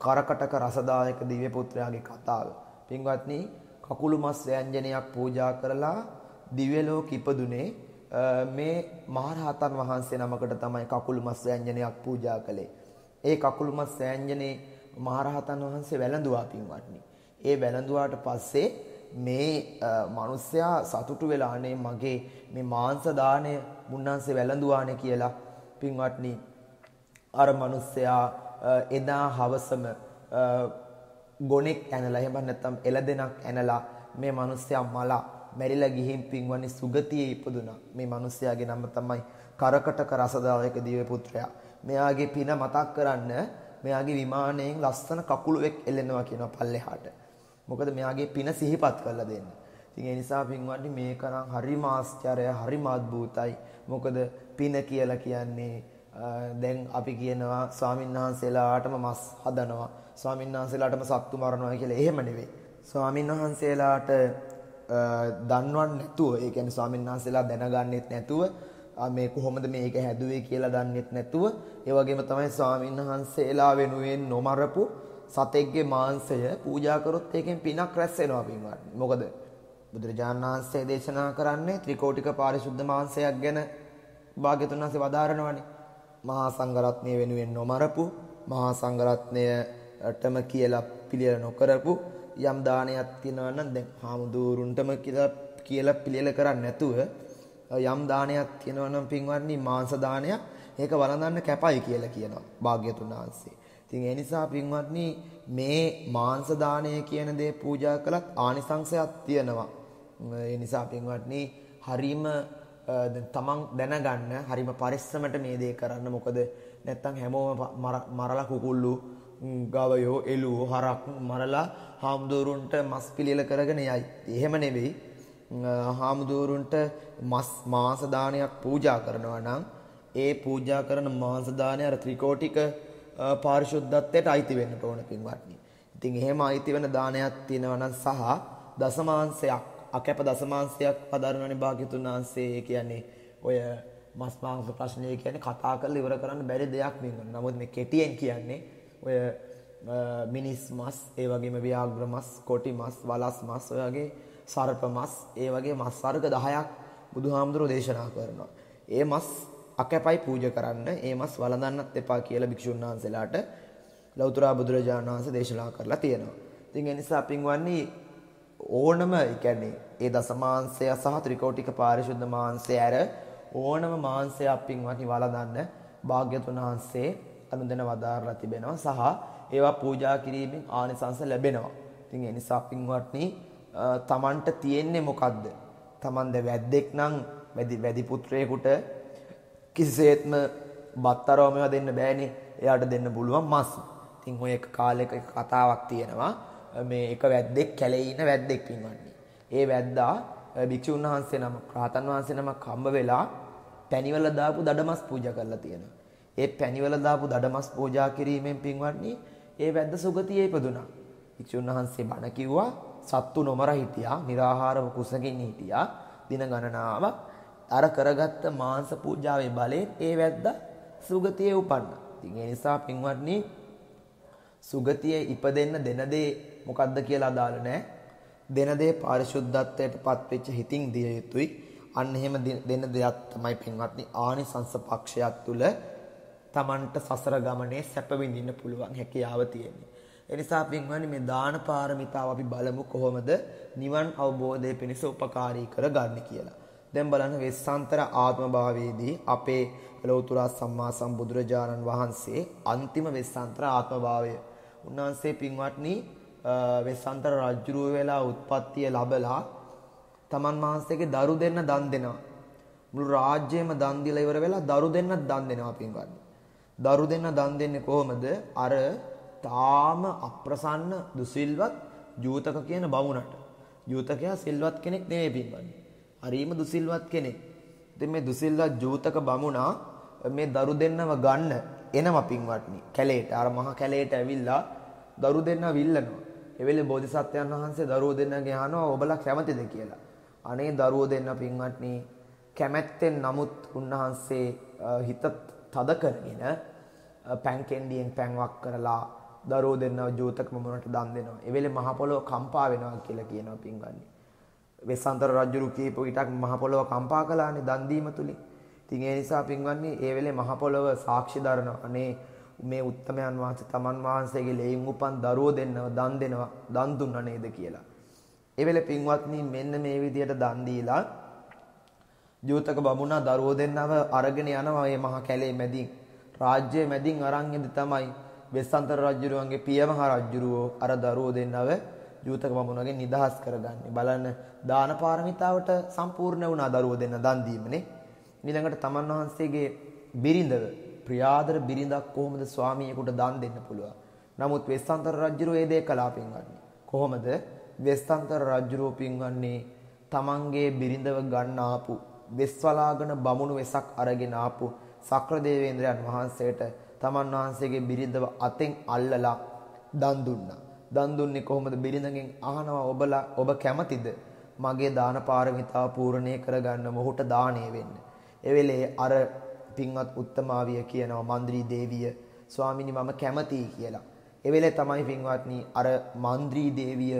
කරකටක රසදායක දිව්‍ය පුත්‍රයාගේ කතාව. පින්වත්නි කකුළු මස් ව්‍යංජනයක් පූජා කරලා දිව්‍ය ලෝක ඉපදුනේ මේ මහරහතන් වහන්සේ නමකට තමයි කකුළු මස් ව්‍යංජනයක් පූජා කළේ. ඒ කකුළු මස් ව්‍යංජනේ මහරහතන් වහන්සේ වැළඳුවා පින්වත්නි. ඒ වැළඳුවාට පස්සේ මේ මිනිස්සයා සතුටු වෙලා අනේ මගේ මේ මාංශ දාණය මුන්නන්සේ වැළඳුවානේ කියලා පින්වත්නි අර මිනිස්සයා එදා හවසම ගොනෙක් ඇනලා එහෙම නැත්නම් එළදෙනක් ඇනලා මේ මිනිස්සයා මලා මැරිලා ගිහින් පින්වන්නේ සුගතියේ ඉපදුනා. මේ මිනිස්යාගේ නම තමයි කරකටක රසදායක දිව්‍ය පුත්‍රයා. මෙයාගේ පින මතක් කරන්න මෙයාගේ විමානයෙන් ලස්සන කකුලුවෙක් එල්ලෙනවා කියනවා පල්ලෙහාට. මොකද මෙයාගේ පින සිහිපත් කරලා දෙන්න. ඉතින් ඒ නිසා පින්වත්නි මේකනම් හරිම ආශ්චර්යයි හරිම අద్భుතයි. මොකද පින කියලා කියන්නේ දැන් අපි කියනවා ස්වාමීන් වහන්සේලාටම මස් හදනවා ස්වාමීන් වහන්සේලාටම සත්තු මරනවා කියලා එහෙම නෙවෙයි. ස්වාමීන් වහන්සේලාට දන්වන්නේ නැතුව ඒ කියන්නේ ස්වාමීන් වහන්සේලා දැනගන්නෙත් නැතුව මේ කොහොමද මේක හැදුවේ කියලා දන්නෙත් නැතුව ඒ වගේම තමයි ස්වාමීන් වහන්සේලා වෙනුවෙන් නොමරපු සතෙක්ගේ මාංශය පූජා කරොත් ඒකෙන් පිනක් රැස් වෙනවා පින්වත්නි. මොකද බුදුරජාණන් වහන්සේ දේශනා කරන්නේ ත්‍රිකෝටික පාරිශුද්ධ මාංශයක් ගැන භාග්‍යතුන් වහන්සේ වදාරනවානේ. මහා සංඝරත්නය වෙනුවෙන් නොමරපු මහා සංඝරත්නයටම කියලා පිළියෙල නොකරපු යම් දානයක් තියෙනවා නම් දැන් හාමුදුරුන්ටම කියලා කියලා පිළියෙල කරන්නේ නැතුව යම් දානයක් තියෙනවා නම් පින්වත්නි මාංශ දානයක් ඒක වළඳන්න කැපයි කියලා කියනවා භාග්‍යතුන් වහන්සේ. ඉතින් ඒ නිසා පින්වත්නි මේ මාංශ දානය කියන දේ පූජා කළත් ආනිසංශයක් තියෙනවා. ඒ නිසා පින්වත්නි හරීම තමන් දැනගන්න හරිම පරිස්සමට මේ දේ කරන්න මොකද නැත්තම් හැමෝම මරලා කුකුල්ලු ගවයෝ එළුවෝ හරක් මරලා හාමුදුරුන්ට මස් පිළියෙල කරගෙන යයි. එහෙම නෙවෙයි. හාමුදුරුන්ට මස් මාස දානයක් පූජා කරනවා නම් ඒ පූජා කරන මාංශ දානය අර ත්‍රිකෝටික පාරිශුද්ධත්වයට අයිති වෙන්න ඕන පින්වත්නි. ඉතින් එහෙම අයිති වෙන දානයක් තියෙනවා නම් සහ දසමාංශයක් අකැප දසමාංශයක් පදරනවනේ භාග්‍යතුන් වහන්සේ කියන්නේ ඔය මස් මාංශ ප්‍රශ්නය කියන්නේ කතා කරලා ඉවර කරන්න බැරි දෙයක් නෙවෙයි. නමුත් මේ කෙටියෙන් කියන්නේ ඔය මිනිස් මස්, ඒ වගේම ව්‍යාග්‍ර මස්, කොටි මස්, වලස් මස්, ඔය වගේ සර්ප මස්, ඒ වගේ මස් වර්ග 10ක් බුදුහාමුදුරෝ දේශනා කරනවා. ඒ මස් අකැපයි පූජා කරන්න ඒ මස් වළඳන්නත් එපා කියලා භික්ෂුන් වහන්සේලාට ලෞතර බුදුරජාණන් වහන්සේ දේශනා කරලා තියෙනවා. ඉතින් ඒ නිසා පින්වන්නි ඕනම ඒ කියන්නේ ඒ දසමාංශය සහ ත්‍රිකෝටික පාරිශුද්ධ මාංශය ඇර ඕනම මාංශයක් පින්වත්නි වළඳන්න භාග්‍යතුන් වහන්සේ අනුදෙන වදාරලා තිබෙනවා සහ ඒවා පූජා කිරීමෙන් ආනිසංස ලැබෙනවා. ඉතින් ඒ නිසා පින්වත්නි තමන්ට තියෙන්නේ මොකද්ද? තමන් ද වැද්දෙක් නම් වැඩි වැඩි පුත්‍රයෙකුට කිසිසේත්ම බත්තරව මේවා දෙන්න බෑනේ. එයාට දෙන්න පුළුවන් මස්. ඉතින් ඔය එක කාලෙක කතාවක් තියෙනවා. මේ එක වැද්දෙක් කැලේ ඉන්න වැද්දෙක් පින්වන්නේ. ඒ වැද්දා භික්ෂුන් වහන්සේ නම රහතන් වහන්සේ නමක් හම්බ වෙලා පැණිවල දාපු දඩමස් පූජා කරලා තියෙනවා. ඒ පැණිවල දාපු දඩමස් පූජා කිරීමෙන් පින්වත්නි ඒ වැද්ද සුගතියේ ඉපදුනා. භික්ෂුන් වහන්සේ බණ කිව්වා සත්තු නොමර හිටියා, निराහාරව කුසකින් හිටියා. දින ගණනාවක් අර කරගත්ත මාංශ පූජාවේ බලයෙන් ඒ වැද්දා සුගතියේ උපන්නා. ඉතින් ඒ නිසා පින්වත්නි සුගතියේ ඉපදෙන්න දෙන දේ මොකද්ද කියලා අදාළ නැහැ. දෙන දේ පාරිශුද්ධත්වයට පත්වෙච්ච හිතින් දිය යුතුයි. අන්න එහෙම දෙන දෙයක් තමයි පින්වත්නි ආනිසංස පක්ෂයක් තුල Tamanට සසර ගමනේ සැප විඳින්න පුළුවන් හැකියාව තියෙන්නේ. ඒ නිසා පින්වත්නි මේ දාන පාරමිතාව අපි බලමු කොහොමද නිවන් අවබෝධය පිණිස උපකාරී කරගන්නේ කියලා. දැන් බලන්න වෙස්සාන්තර ආත්ම භාවයේදී අපේ ලෞතර සම්මා සම්බුදුරජාණන් වහන්සේ අන්තිම වෙස්සාන්තර ආත්ම භාවය. උන්වහන්සේ පින්වත්නි වෙස්සාන්තර රජුරුව වෙලා උත්පත්තිය ලැබලා තමන් වහන්සේගේ දරු දෙන්න දන් දෙනවා. මුළු රාජ්‍යයම දන් දීලා ඉවර වෙලා දරු දෙන්නත් දන් දෙනවා පින්වත්නි. දරු දෙන්න දන් දෙන්නේ කොහොමද? අර තාම අප්‍රසන්න දුසිල්වත් ජූතක කියන බමුණට. ජූතකයා සිල්වත් කෙනෙක් නෙවෙයි පින්වත්නි. හරීම දුසිල්වත් කෙනෙක්. ඉතින් මේ දුසිල්වත් ජූතක බමුණා මේ දරු දෙන්නව ගන්න එනවා පින්වත්නි. කැලේට අර මහා කැලේට ඇවිල්ලා දරු දෙන්න විල්ලනවා. ඒ වෙලේ බෝධිසත්වයන් වහන්සේ දරුවෝ දෙන්නගේ අහනවා ඔබලා කැමතිද කියලා. අනේ දරුවෝ දෙන්න පින්වත්නි කැමැත්තෙන් නමුත් උන්වහන්සේ හිත තද කරගෙන පැන් කෙන්ඩියෙන් පැන්වක් කරලා දරුවෝ දෙන්නව ජූතක බමුණට දන් දෙනවා. ඒ වෙලේ මහ පොළොව කම්පා වෙනවා කියලා කියනවා පින්වත්නි. වෙස්සන්තර රජුරු කීප විටක් මහ පොළොව කම්පා කළානේ දන් දීම තුලින්. ඉතින් ඒ නිසා පින්වත්නි ඒ වෙලේ මහ පොළොව සාක්ෂි දරනවා. අනේ මේ උත්තමයන් වහන්සේ තමන් වහන්සේගේ ලෙයින් උපන් දරුවෝ දෙන්නව දන් දෙනවා දන් දුන්නා නේද කියලා. ඒ වෙලේ පින්වත්නි මෙන්න මේ විදියට දන් දීලා ජූතක බමුණා දරුවෝ දෙන්නව අරගෙන යනවා මේ මහා කැලේ මැදින්. රාජ්‍යයේ මැදින් අරන් තමයි වෙස්සන්තර රජුරුවන්ගේ පියමහ රජුරුවෝ අර දරුවෝ දෙන්නව ජූතක බමුණගෙන් නිදහස් කරගන්නේ. බලන්න දාන පාරමිතාවට සම්පූර්ණ වුණා දරුවෝ දෙන්න දන් දීමනේ. ඊළඟට තමන් වහන්සේගේ බිරිඳව ප්‍රියාදර බිරිඳක් කොහොමද ස්වාමියෙකුට දන් දෙන්න පුළුවන්. නමුත් වෙස්සන්තර රජුරෝ ඒ දේ කළා පින්වත්නි. කොහොමද වෙස්සන්තර රජුරෝ පින්වන්නේ තමන්ගේ බිරිඳව ගන්න ආපු වෙස්වලාගෙන බමුණු වෙසක් අරගෙන ආපු සක්‍ර දේවේන්ද්‍රයන් වහන්සේට තමන් වහන්සේගේ බිරිඳව අතෙන් අල්ලලා දන් දුන්නා. දන් දුන්නේ කොහොමද බිරිඳගෙන් අහනවා ඔබලා ඔබ කැමතිද මගේ දාන පාරමිතාව පූර්ණේ කරගන්න මොහුට දාණය වෙන්න. ඒ වෙලේ අර පින්වත් උත්තමාවිය කියනවා මන්ද්‍රී දේවිය ස්වාමිනී මම කැමතියි කියලා. ඒ වෙලේ තමයි පින්වත්නි අර මන්ද්‍රී දේවිය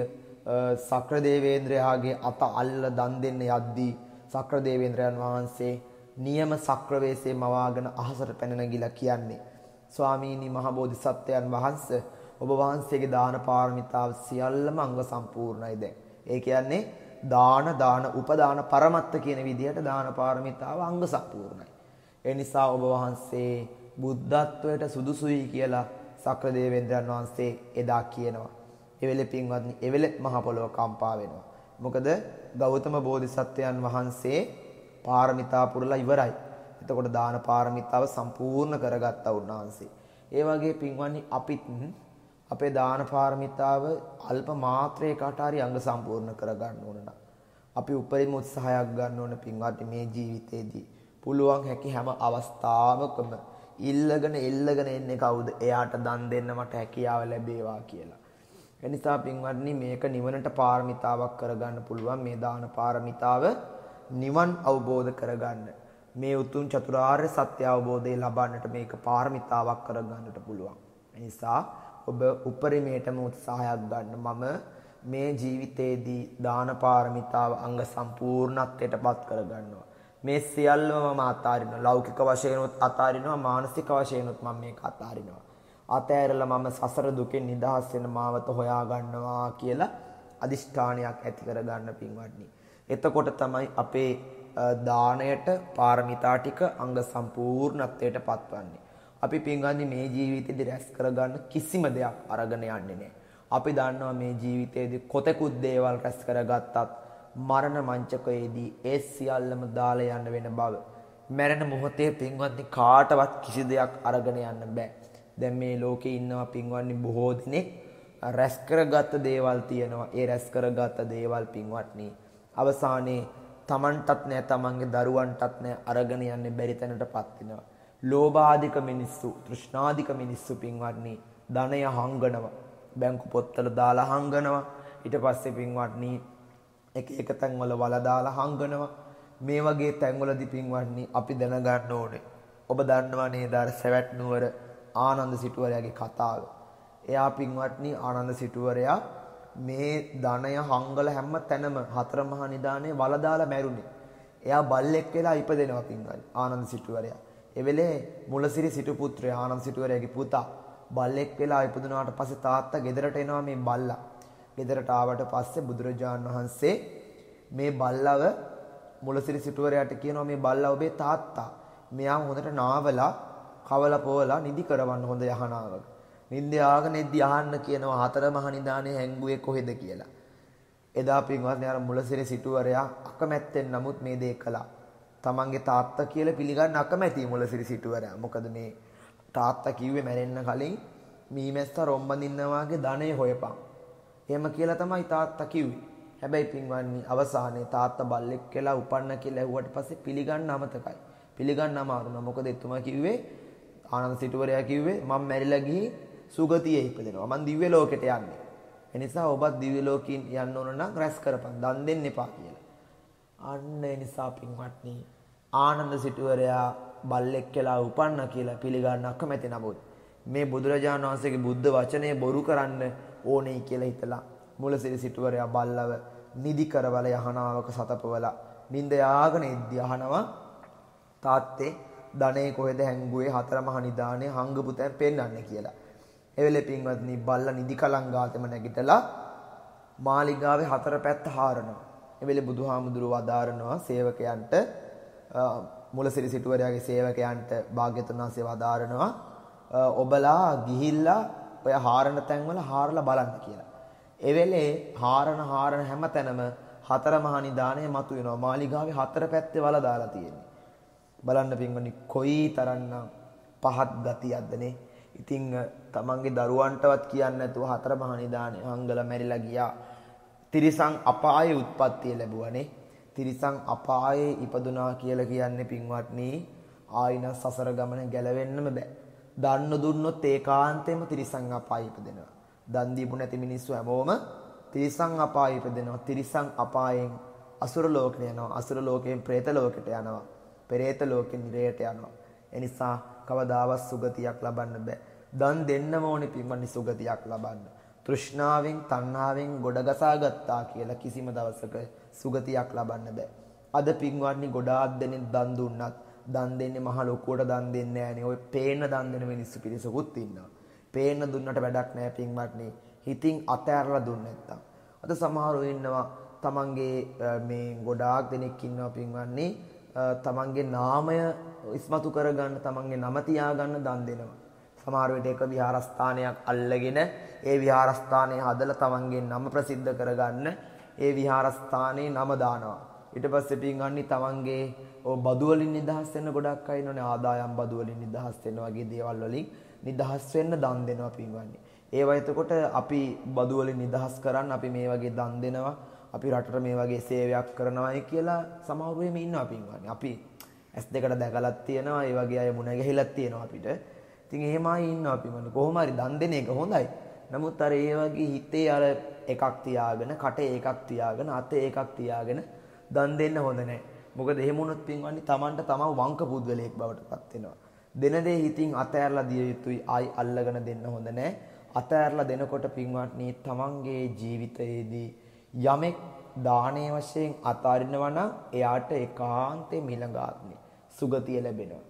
සක්‍ර දේවේන්ද්‍රයාගේ අත අල්ල දන් දෙන්න යද්දී සක්‍ර දේවේන්ද්‍රයන් වහන්සේ නියම සක්‍රවේශයේ මවාගෙන අහසට පැන නැගිලා කියන්නේ ස්වාමීනි මහ බෝධිසත්වයන් වහන්සේ ඔබ වහන්සේගේ දාන පාරමිතාව සියල්ලම අංග සම්පූර්ණයි දැන්. ඒ කියන්නේ දාන දාන උපදාන පරමත්ත කියන විදිහට දාන පාරමිතාව අංග සම්පූර්ණයි. ඒ නිසා ඔබ වහන්සේ බුද්ධත්වයට සුදුසුයි කියලා සක්‍රදේවේන්ද්‍රයන් වහන්සේ එදා කියනවා. එවෙලෙ පින්වත්නි එවෙලෙ මහ පොළොව කම්පා වෙනවා. මොකද ගෞතම බෝධිසත්වයන් වහන්සේ පාරමිතා පුරලා ඉවරයි. එතකොට දාන පාරමිතාව සම්පූර්ණ කරගත්තා උන්වහන්සේ. ඒ වගේ පින්වත්නි අපිත් අපේ දාන පාරමිතාව අල්ප මාත්‍රයකට හරි අංග සම්පූර්ණ කරගන්න ඕන නම් අපි උපරිම උත්සාහයක් ගන්න ඕන පින්වත්නි මේ ජීවිතේදී පුළුවන් හැකි හැම අවස්ථාවකම ඉල්ලගෙන එල්ලගෙන එන්නේ කවුද? එයාට දන් දෙන්න මට හැකියාව ලැබේවා කියලා. එනිසා පින්වත්නි මේක නිවනට පාරමිතාවක් කරගන්න පුළුවන් මේ දාන පාරමිතාව නිවන් අවබෝධ කරගන්න. මේ උතුම් චතුරාර්ය සත්‍ය අවබෝධය ලබන්නට මේක පාරමිතාවක් කරගන්නට පුළුවන්. එනිසා ඔබ උපරිමයටම උත්සාහයක් ගන්න මම මේ ජීවිතේදී දාන පාරමිතාව අංග සම්පූර්ණත්වයට පත් කරගන්නවා. මේ සියල්ලම මම අතාරිනවා. ලෞකික වශයෙන්ුත් අතාරිනවා, මානසික වශයෙන්ුත් මම මේක අතාරිනවා. අතෑරලා මම සසර දුකෙන් නිදහස් වෙන මාවත හොයා ගන්නවා කියලා අදිෂ්ඨානයක් ඇති කරගන්න පින්වත්නි. එතකොට තමයි අපේ දාණයට පාරමිතා ටික අංග සම්පූර්ණත්වයට පත්වන්නේ. අපි පින්වත්නි මේ ජීවිතේදී රැස් කරගන්න කිසිම දෙයක් අරගෙන යන්නේ නැහැ. අපි දන්නවා මේ ජීවිතේදී කොතෙකුත් දේවල් රැස් කරගත්තත් මරණ මංචකයේදී ඒ සියල්ලම දාලා යන්න වෙන බව. මැරෙන මොහොතේ පින්වත්නි කාටවත් කිසි දෙයක් අරගෙන යන්න බෑ. දැන් මේ ලෝකේ ඉන්නවා පින්වත්නි බොහෝ දෙනෙක් රැස් කරගත්ත දේවල් තියෙනවා. ඒ රැස් කරගත්ත දේවල් පින්වත්නි අවසානයේ Tamanටත් නෑ Tamanගේ දරුවන්ටත් නෑ අරගෙන යන්නේ බැරි තැනටපත් වෙනවා. ලෝභාධික මිනිස්සු, තෘෂ්ණාධික මිනිස්සු පින්වත්නි ධනය හංගනවා. බැංකු පොත්වල දාලා හංගනවා. ඊට පස්සේ පින්වත්නි එක එක තැන්වල වල දාලා හංගනවා. මේ වගේ තැන්වලදී පින්වත්නි අපි දැනගන්න ඕනේ. ඔබ දන්නවා නේද අර සවැට් නුවර ආනන්ද සිටුවරයාගේ කතාව. එයා පින්වත්නි ආනන්ද සිටුවරයා මේ ධනය හංගල හැම තැනම හතර මහා නිදානේ වල දාලා මැරුණේ. එයා බල්ලෙක් වෙලා ඉපදෙනවා පින්වත්නි ආනන්ද සිටුවරයා. ඒ වෙලේ මුලසිරි සිටු පුත්‍රයා ආනන්ද සිටුවරයාගේ පුතා බල්ලෙක් වෙලා ඉපදුනාට පස්සේ තාත්තා ගෙදරට එනවා මේ බල්ලා. ගෙදරට ආවට පස්සේ බුදුරජාණන් වහන්සේ මේ බල්ලව මුලසිරි සිටුවරයාට කියනවා මේ බල්ලා ඔබේ තාත්තා. මෙයා හොඳට නාවලා කවලා පොවලා නිදි කරවන්න හොඳ යහනාවක. නිින්ද යාගෙන ඉද්දි අහන්න කියනවා හතර මහ නිදානේ හැංගුවේ කොහෙද කියලා. එදා පින්වත්නි අර මුලසිරි සිටුවරයා අකමැත්තෙන් නමුත් මේ දේ කළා. තමන්ගේ තාත්තා කියලා පිළිගන්න අකමැති මුලසිරි සිටුවරයා. මොකද මේ තාත්තා කිව්වේ මැරෙන්න කලින් මීමැස්ස රොම්බඳින්න වාගේ ධනෙ හොයපන්. එහෙම කියලා තමයි තාත්තා කිව්වේ. හැබැයි පින්වත්නි අවසානයේ තාත්තා බල්ලෙක් කියලා උපන්න කියලා ඇහුවට පස්සේ පිළිගන්න අමතකයි. පිළිගන්න අමාරුනා. මොකද එතුමා කිව්වේ ආනන්ද සිටුවරයා කිව්වේ මම මැරිලා ගිහින් සුගතියේ ඉපදෙනවා. මං දිව්‍ය ලෝකෙට යන්නේ. එනිසා ඔබත් දිව්‍ය ලෝකෙින් යන්න ඕන නම් රැස් කරපන්. දන් දෙන්න එපා කියලා. අන්න ඒ නිසා පින්වත්නි ආනන්ද සිටුවරයා බල්ලෙක් කියලා උපන්න කියලා පිළිගන්න අකමැති නමුත් මේ බුදුරජාණන් වහන්සේගේ බුද්ධ වචනය බොරු කරන්න ඕනේ කියලා හිතලා මුලසිරි සිටුවරයා බල්ලව නිදි කරවල යහනාවක සතපවලා නිින්ද යාගෙන ඉද්දි අහනවා තාත්තේ ධනේ කොහෙද හැංගුවේ හතර මහ නිදානේ හංගපු තැන් පෙන්වන්න කියලා. එවෙලේ පින්වත්නි බල්ලා නිදි කලංගාතෙම නැගිටලා මාලිගාවේ හතර පැත්ත හාරනවා. එවෙලේ බුදුහාමුදුරුව වදාරනවා සේවකයන්ට මුලසිරි සිටුවරයාගේ සේවකයන්ට භාග්‍යතුන් වහන්සේ වදාරනවා ඔබලා ගිහිල්ලා ඔය හාරන තැන්වල හාරලා බලන්න කියලා. එවෙලේ හාරන හාරන හැම තැනම හතර මහා නිදාණය මතුවෙනවා. මාලිගාවේ හතර පැත්තේ වල දාලා තියෙන්නේ. බලන්න පින්වනි කොයි තරම්නම් පහත් ගතියක්දනේ. ඉතින් තමන්ගේ දරුවන්ටවත් කියන්නේ නැතුව හතර මහා නිදාණය හංගල මැරිලා ගියා. තිරිසං අපායේ උත්පත්තිය ලැබුවනේ. තිරිසං අපායේ ඉපදුනා කියලා කියන්නේ පින්වත්නි ආයින සසර ගමන ගැලවෙන්නම බෑ. දන්න දුන්නොත් ඒකාන්තයෙන්ම තිරිසං අපායේ ඉපදෙනවා. දන් දීපු නැති මිනිස්සු හැමෝම තිරිසං අපායේ ඉපදෙනවා. තිරිසං අපායෙන් අසුර ලෝකෙට යනවා. අසුර ලෝකයෙන් പ്രേත ලෝකෙට යනවා. පෙරේත ලෝකෙන් නිරයට යනවා. එනිසා කවදාවත් සුගතියක් ලබන්න බෑ. දන් දෙන්නම ඕනේ පින්වත්නි සුගතියක් ලබන්න. තෘෂ්ණාවෙන් තණ්හාවෙන් ගොඩගසා ගත්තා කියලා කිසිම දවසක සුගතියක් ලබන්න බෑ. අද පින්වත්නි ගොඩාක් දෙනෙක් දන් දුන්නත් දන් දෙන්නේ මහ ලොකුවට දන් දෙන්නේ නෑනේ. ඔය පේන දන් දෙන මිනිස්සු පිරිසකුත් ඉන්නවා. පේන දුන්නට වැඩක් නෑ පින්වත්නි. හිතින් අතෑරලා දුන්නේ නැත්තම්. අද සමහරව ඉන්නවා තමන්ගේ මේ ගොඩාක් දෙනෙක් ඉන්නවා පින්වත්නි තමන්ගේ නාමය ඉස්මතු කරගන්න තමන්ගේ නම තියාගන්න දන් දෙනවා. සමහර විට එක විහාරස්ථානයක් අල්ලගෙන ඒ විහාරස්ථානයේ හදලා තමන්ගේ නම ප්‍රසිද්ධ කරගන්න ඒ විහාරස්ථානයේ නම දානවා. ඊට පස්සේ පින්වත්නි තමන්ගේ ඔය බදු වලින් නිදහස් වෙන්න ගොඩක් අය ඉන්නෝනේ ආදායම් බදු වලින් නිදහස් වෙන්න වගේ දේවල් වලින් නිදහස් වෙන්න දන් දෙනවා පින්වත්නි. ඒවා එතකොට අපි බදු වලින් නිදහස් කරන්න අපි මේ වගේ දන් දෙනවා. අපි රටට මේ වගේ සේවයක් කරනවායි කියලා සමහරු එහෙම ඉන්නවා පින්වත්නි. අපි ඇස් දෙකට දැකලත් තියෙනවා. ඒ වගේ අය මුණ ගැහිලත් තියෙනවා අපිට. ඉතින් එහෙමයි ඉන්නවා පින්වත්නි. කොහොම හරි දන් දෙන එක හොඳයි. නමුත් අර ඒ වගේ හිතේ අර එකක් තියාගෙන, කටේ එකක් තියාගෙන, අතේ එකක් තියාගෙන දන් දෙන්න හොඳ නැහැ. මොකද එහෙම වුණොත් පින්වත්නි Tamanට තමව වංක පුද්ගලයෙක් බවට පත් වෙනවා. දෙන දේ හිතින් අතෑරලා දිය යුතුයි. ආයි අල්ලගෙන දෙන්න හොඳ නැහැ. අතෑරලා දෙනකොට පින්වත්නි තමන්ගේ ජීවිතයේදී යමෙක් දානයේ වශයෙන් අතාරිනවා නම් එයාට ඒකාන්තේ මිලඟාත්මේ සුගතිය ලැබෙනවා.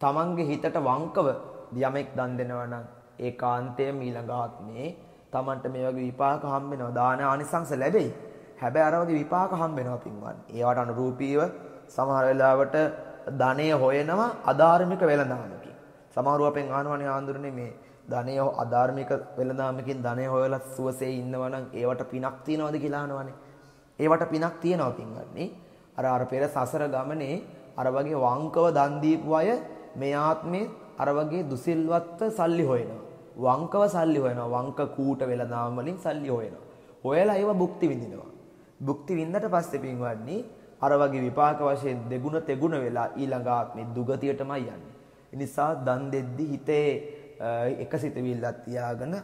තමන්ගේ හිතට වංකව යමෙක් දන් දෙනවා නම් ඒකාන්තයෙන් ඊළඟ ආත්මේ තමන්ට මේ වගේ විපාක හම්බ වෙනවා. දාන ආනිසංස ලැබෙයි. හැබැයි අර වගේ විපාක හම්බ වෙනවා පින්වත්නි. ඒවට අනුරූපීව සමහර වෙලාවට ධනය හොයනවා අධාර්මික වෙළඳාමකින්. සමහරව අපෙන් අහනවනේ ආඳුරනේ මේ ධනය අධාර්මික වෙළඳාමකින් ධනය හොයලා සුවසේ ඉන්නවා නම් ඒවට පිනක් තියනවද කියලා අහනවනේ. ඒවට පිනක් තියනවා පින්වත්නි. අර අර පෙර සසර ගමනේ අර වගේ වංකව දන් දීපු අය මේ ආත්මේ අර වගේ දුසිල්වත්ව සල්ලි හොයනවා. වංකව සල්ලි හොයනවා. වංක කූට වෙළඳාම් වලින් සල්ලි හොයනවා. හොයලා ඒව භුක්ති විඳිනවා. භුක්ති විඳලා පස්සේ පින්වත්නි අර වගේ විපාක වශයෙන් දෙගුණ තෙගුණ වෙලා ඊළඟ ආත්මේ දුගතියටමයි යන්නේ. ඒ නිසා දන් දෙද්දි හිතේ එක සිතවිල්ලක් තියාගෙන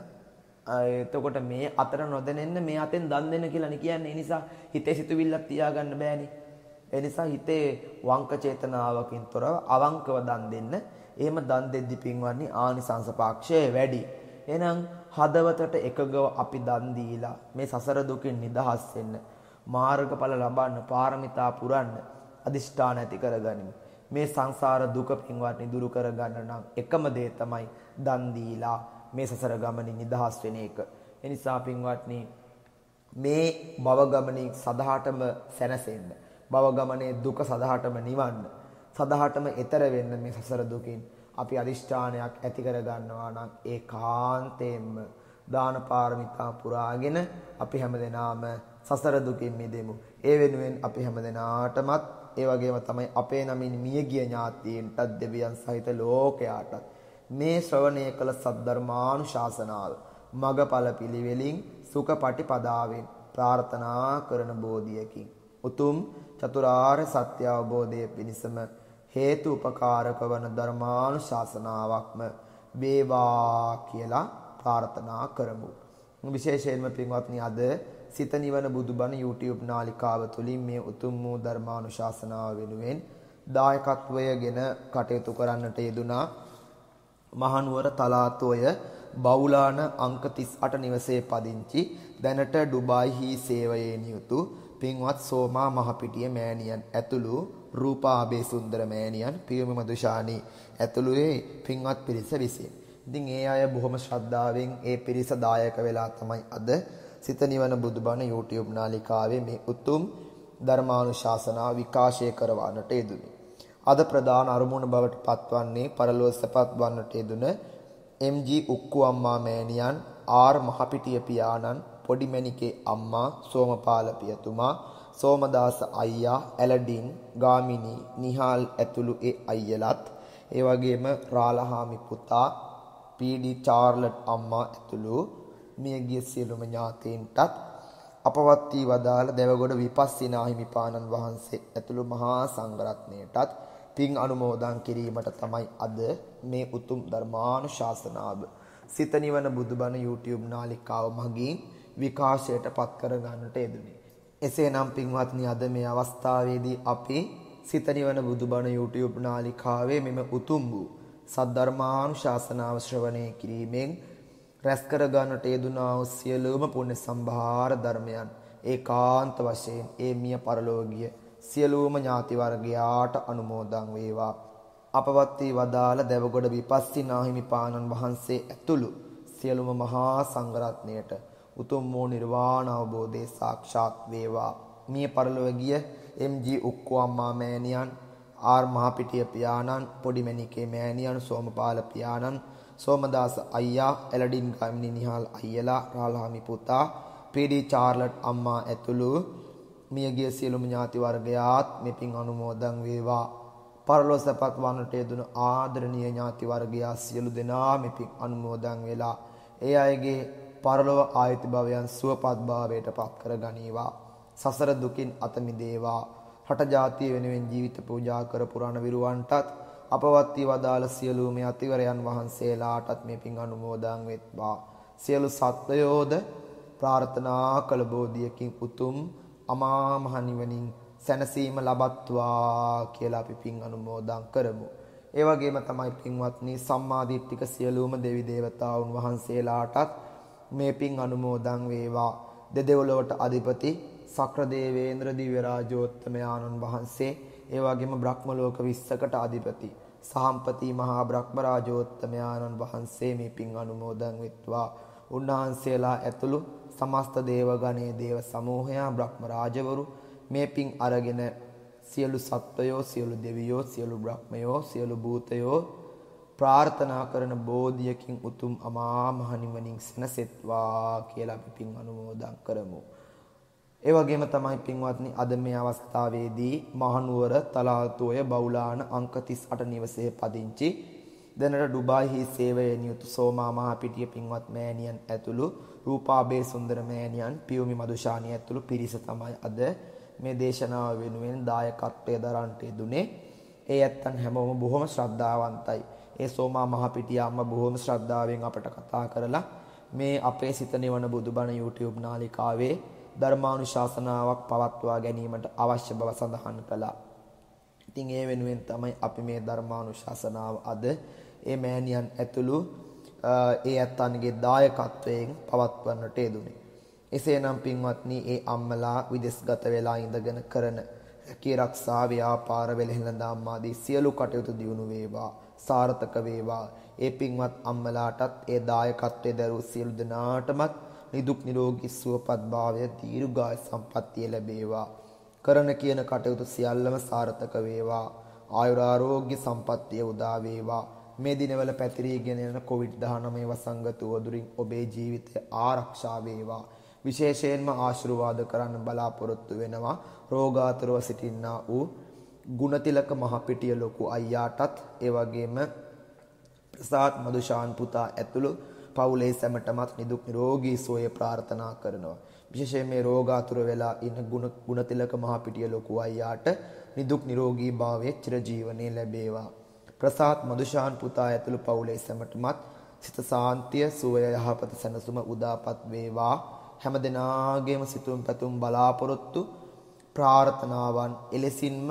එතකොට මේ අතර නොදැනෙන්න මේ අතෙන් දන් දෙන්න කියලා නේ කියන්නේ. ඒ නිසා හිතේ සිතවිල්ලක් තියාගන්න බෑනේ. ඒ නිසා හිතේ වංක චේතනාවකින් තොරව අවංකව දන් දෙන්න. එහෙම දන් දෙද්දි පින්වත්නි ආනිසංස පාක්ෂය වැඩි. එහෙනම් හදවතට එකගව අපි දන් දීලා මේ සසර දුකින් නිදහස් වෙන්න මාර්ගඵල ලබන්න පාරමිතා පුරන්න අදිෂ්ඨාන ඇති කරගනිමු. මේ සංසාර දුක පින්වත්නි දුරු කරගන්න නම් එකම දේ තමයි දන් දීලා මේ සසර ගමනින් නිදහස් වෙන එක. එනිසා පින්වත්නි මේ භව ගමනින් සදාටම සැනසෙන්න. භව ගමනේ දුක සදාටම නිවන්න. සදාටම එතර වෙන්න මේ සසර දුකින් අපි අදිෂ්ඨානයක් ඇති කර ගන්නවා නම් ඒකාන්තයෙන්ම දාන පාරමිතා පුරාගෙන අපි හැමදෙනාම සසර දුකින් මිදෙමු. ඒ වෙනුවෙන් අපි හැමදෙනාටමත් ඒ වගේම තමයි අපේ නමින් මියගිය ඥාතීන්ටත් දෙවියන් සහිත ලෝකයාටත් මේ ශ්‍රවණය කළ සද්ධර්මානුශාසනාව මගඵල පිළිවෙලින් සුඛපටිපදාවෙන් ප්‍රාර්ථනා කරන බෝධියකින් උතුම් චතුරාර්ය සත්‍ය අවබෝධය පිණිසම හේතු උපකාරක වන ධර්මානුශාසනාවක්ම වේවා කියලා ප්‍රාර්ථනා කරමු. විශේෂයෙන්ම පින්වත්නි අද සිත නිවන බුදුබණ YouTube නාලිකාව තුලින් මේ උතුම් වූ ධර්මානුශාසනාව වෙනුවෙන් දායකත්වයගෙන කටයුතු කරන්නට යෙදුනා මහනුවර තලාතෝය බෞලාන අංක 38 නිවසේ පදිංචි දැනට ඩුබායිහි සේවයේ නියුතු පින්වත් සෝමා මහපිටිය මෑණියන් ඇතුළු රූපාබේ සුන්දර මෑණියන් පියුම මදුෂානි ඇතුළුේ පින්වත් පිරිස විසින්. ඉතින් ඒ අය බොහොම ශ්‍රද්ධාවෙන් ඒ පිරිස දායක වෙලා තමයි අද සිත නිවන බුදුබණ YouTube නාලිකාවේ මේ උතුම් ධර්මානුශාසනා විකාශය කරවන්නට යෙදුනේ. අද ප්‍රධාන අරමුණ බවට පත්වන්නේ පරලෝක සපත් වන්නට යෙදුන MG උක්කු අම්මා මෑණියන් ආර් මහපිටිය පියාණන් පොඩිමැණිකේ අම්මා සෝමපාල පියතුමා සෝමදාස අයියා ඇලඩින් ගාමිණී නිහාල් ඇතුළු ඒ අයියලත් ඒ වගේම රාලහාමි පුතා පීඩි චාර්ලට් අම්මා ඇතුළු මියගිය සියලුම ඥාතීන්ටත් අපවත් වී වදාළ දෙවගොඩ විපස්සිනා හිමිපාණන් වහන්සේ ඇතුළු මහා සංඝරත්නයටත් පින් අනුමෝදන් කිරීමට තමයි අද මේ උතුම් ධර්මානුශාසනාව සිත නිවන බුදුබණ YouTube නාලිකාව මගින් විකාශයට පත් කර ගන්නට යෙදුනේ. එසේනම් පින්වත්නි අද මේ අවස්ථාවේදී අපි සිත නිවන බුදුබණ YouTube නාලිකාවේ මෙම උතුම් වූ සද්ධර්මානුශාසනාව ශ්‍රවණය කිරීමෙන් රැස් කර ගන්නට යෙදුනා වූ සියලුම පුණ්‍ය සම්භාර ධර්මයන් ඒකාන්ත වශයෙන් ඒ මිය පරලෝකීය සියලුම ඥාති වර්ගයාට අනුමෝදන් වේවා අපවත් වී වදාළ දෙවගොඩ විපස්සිනා හිමිපාණන් වහන්සේ ඇතුළු සියලුම මහා සංඝරත්නයට උතුම් වූ නිර්වාණ අවබෝධය සාක්ෂාත් වේවා මිය පරලොව ගිය එම්.ජී. උක්කු අම්මා මෑණියන් ආර් මහපිටිය පියාණන් පොඩිමැණිකේ මෑණියන් සෝමපාල පියාණන් සෝමදාස අයියා එලඩින් ගාමිණී නිහාල් අයියලා රාලහාමි පුතා පීඩී චාර්ලට් අම්මා ඇතුළු මියගිය සියලුම ඥාති වර්ගයාත් මෙපින් අනුමෝදන් වේවා. පරලොව සැපත් වන්නට යෙදුණු ආදරණීය ඥාති වර්ගයා සියලු දෙනා මෙපින් අනුමෝදන් වෙලා ඒ අයගේ පරලොව ආයති භවයන් සුවපත් භාවයට පත් කර ගනීවා. සසර දුකින් අත මිදේවා. රට ජාතිය වෙනුවෙන් ජීවිත පූජා කර පුරාණ විරුවන්ටත් අපවත් වී වදාළ සියලුම අතිවරයන් වහන්සේලාටත් මේ පින් අනුමෝදන් වෙත්වා සියලු සත්වයෝද ප්‍රාර්ථනා කළ බෝධියකින් උතුම් අමා මහ නිවනින් සැනසීම ලබත්වා කියලා අපි පින් අනුමෝදන් කරමු. ඒ වගේම තමයි පින්වත්නි සම්මාදිට්ඨික සියලුම දෙවි දේවතාවුන් වහන්සේලාටත් මේ පින් අනුමෝදන් වේවා. දෙදෙව්ලොවට අධිපති සක්‍ර දේවේන්ද්‍ර දිව්‍ය රාජෝත්තමයාණන් වහන්සේ ඒ වගේම බ්‍රහ්ම ලෝක 20කට අධිපති සහම්පති මහා බ්‍රහ්ම රාජෝත්තමයාණන් වහන්සේ මේ පින් අනුමෝදන් වෙත්වා. උන්වහන්සේලා ඇතුළු සමස්ත දේවගණයේ දේව සමූහයා බ්‍රහ්ම රාජවරු මේ පින් අරගෙන සියලු සත්වයෝ සියලු දෙවියෝ සියලු බ්‍රහ්මයෝ සියලු භූතයෝ ප්‍රාර්ථනා කරන බෝධියකින් උතුම් අමා මහ නිවනින් සැනසෙත්වා කියලා අපි පින් අනුමෝදන් කරමු. ඒ වගේම තමයි පින්වත්නි අද මේ අවස්ථාවේදී මහනුවර තලාතුය බෞලාන අංක 38 නිවසේ පදිංචි දැනට ඩුබායිහි සේවයේ නියුතු සෝමා මහපිටිය පින්වත් මෑණියන් ඇතුළු රූපාබේ සුන්දර මෑණියන් පියුමි මදුෂානි ඇතුළු පිරිස තමයි අද මේ දේශනාව වෙනුවෙන් දායකත්වයේ දරන්නට යෙදුනේ. ඒ ඇත්තන් හැමෝම බොහොම ශ්‍රද්ධාවන්තයි. ඒ සෝමා මහපිටිය අම්මා බොහොම ශ්‍රද්ධාවෙන් අපට කතා කරලා මේ අපේ සිත නිවන බුදුබණ YouTube නාලිකාවේ ධර්මානුශාසනාවක් පවත්වා ගැනීමට අවශ්‍ය බව සඳහන් කළා. ඉතින් ඒ වෙනුවෙන් තමයි අපි මේ ධර්මානුශාසනාව අද ඒ මෑණියන් ඇතුළු ඒ ඇත්තන්ගේ දායකත්වයෙන් පවත්වන්නට යෙදුනේ. එසේනම් පින්වත්නි ඒ අම්මලා විදෙස්ගත වෙලා ඉඳගෙන කරන රැකී ආරක්ෂා ව්‍යාපාර වෙලෙහළඳාම් ආදී සියලු කටයුතු දියුණු වේවා සාර්ථක වේවා ඒ පින්වත් අම්මලාටත් ඒ දායකත්වයේ දරූ සියලු දෙනාටමත් නිදුක් නිරෝගී සුවපත් භාවය දීර්ඝාය සම්පන්නිය ලැබේවා. කරන කියන කටයුතු සියල්ලම සාර්ථක වේවා. ආයුරාරෝග්‍ය සම්පන්නිය උදා වේවා. මේ දිනවල පැතිරීගෙන යන COVID-19 වසංගත උවදුරින් ඔබේ ජීවිතය ආරක්ෂා වේවා. විශේෂයෙන්ම ආශිර්වාද කරන්න බලාපොරොත්තු වෙනවා. රෝගාතුරව සිටින්නා වූ ගුණතිලක මහපිටිය ලොකු අයියාටත් ඒ වගේම ප්‍රසාද් මදුෂාන් පුතා ඇතුළු පවුලේ සැමටමත් නිදුක් නිරෝගී සුවය ප්‍රාර්ථනා කරනවා. විශේෂයෙන් මේ රෝගාතුර වෙලා ඉන්න ගුණතිලක මහපිටිය ලොකු අයියාට නිදුක් නිරෝගී භාවයේ චිරජීවනයේ ලැබේවා. ප්‍රසාද් මදුෂාන් පුතා ඇතුළු පවුලේ සැමටමත් සිත සාන්තිය සුවය යහපත සැනසුම උදාපත් වේවා. හැම දෙනාගේම සිතුම් පැතුම් බලාපොරොත්තු ප්‍රාර්ථනාවන් එලෙසින්ම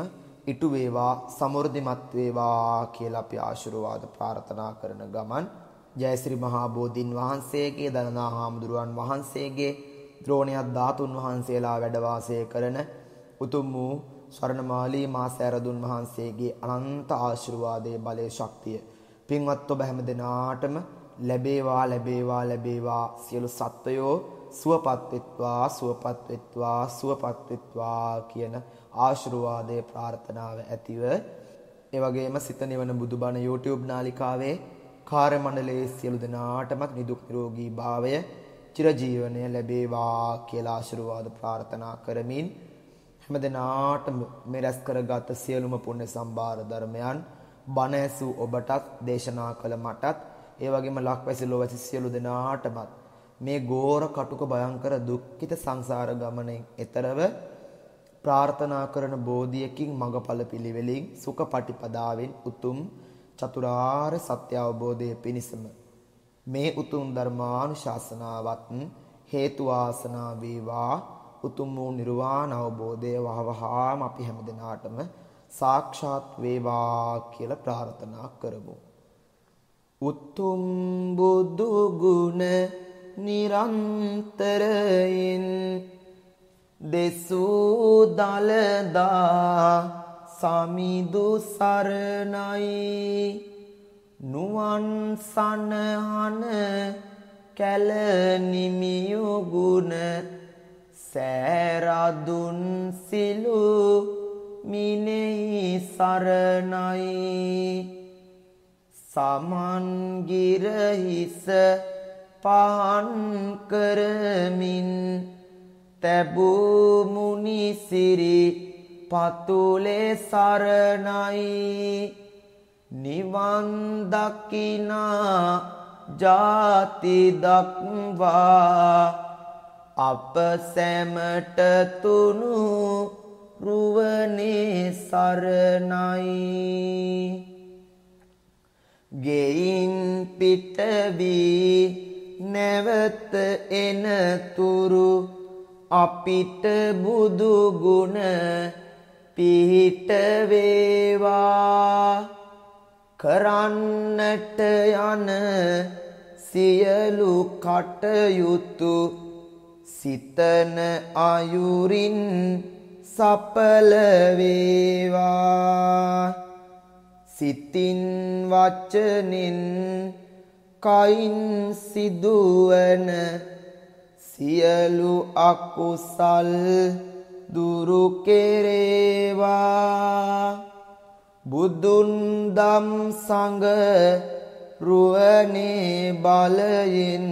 ඉටු වේවා සමෘද්ධිමත් වේවා කියලා අපි ආශිර්වාද ප්‍රාර්ථනා කරන ගමන් ජයශ්‍රී මහා බෝධින් වහන්සේගේ දනනා හාමුදුරුවන් වහන්සේගේ ද්‍රෝණයක් ධාතුන් වහන්සේලා වැඩ වාසය කරන උතුම් වූ ස්වර්ණමාලී මාසෑරදුන් වහන්සේගේ අනන්ත ආශිර්වාදයේ බලයේ ශක්තිය. පින්වත් ඔබ හැම දිනාටම ලැබේවා ලැබේවා ලැබේවා. සියලු සත්වයෝ සුවපත් වෙත්වා සුවපත් වෙත්වා සුවපත් වෙත්වා කියන ආශිර්වාදයේ ප්‍රාර්ථනාව ඇතිව ඒ වගේම සිත නිවන බුදුබණ YouTube නාලිකාවේ කාර්ය මණ්ඩලයේ සියලු දෙනාටමත් නිදුක් නිරෝගී භාවය චිරජීවනය ලැබේවා කියලා ආශිර්වාද ප්‍රාර්ථනා කරමින් හැමදෙනාටම මේ රැස් කරගත් සියලුම පුණ්‍ය සම්භාර ධර්මයන් බණ ඇසූ ඔබටත් දේශනා කළ මටත් ඒ වගේම ලක්වැසි ලොවැසි සියලු දෙනාටමත් මේ ගෝර කටුක භයංකර දුක්ඛිත සංසාර ගමනෙන් එතරව ප්‍රාර්ථනා කරන බෝධියකින් මඟඵල පිළිවෙලින් සුඛපටිපදාවෙන් උතුම් චතුරාර්ය සත්‍ය අවබෝධය පිණිසම මේ උතුම් ධර්මානුශාසනාවත් හේතු වාසනා වේවා උතුම් වූ නිර්වාණ අවබෝධය වහවහාම අපි හැමදෙනාටම සාක්ෂාත් වේවා කියලා ප්‍රාර්ථනා කරමු. උතුම් බුදු ගුණ නිරන්තරයෙන් දෙසූ දලදා සමිදු සරණයි. නුවන් සනහන කැලනිමියුගුණ සෑරදුන් සිලු මිනෙහි සරණයි. සමන්ගිරහිස පහන් කරමින් තැබූ මුනිසිරි පතුලේ සරණයි. නිවන් දකිනා ජාති දක්වා. අප සැමට තුනු රුවනේ සරණයි. ගෙයින් පිටවී නැවත එනතුරු අපිට බුදු ගුණ පිහිට වේවා. කරන්නට යන සියලු කටයුතු සිතන අයුරින් සපල වේවා. සිතින් වචනින් කයින් සිදුවන සියලු අකුසල් දුරු කෙරේවා. බුදුන් දම් සඟ රුවනේ බලයෙන්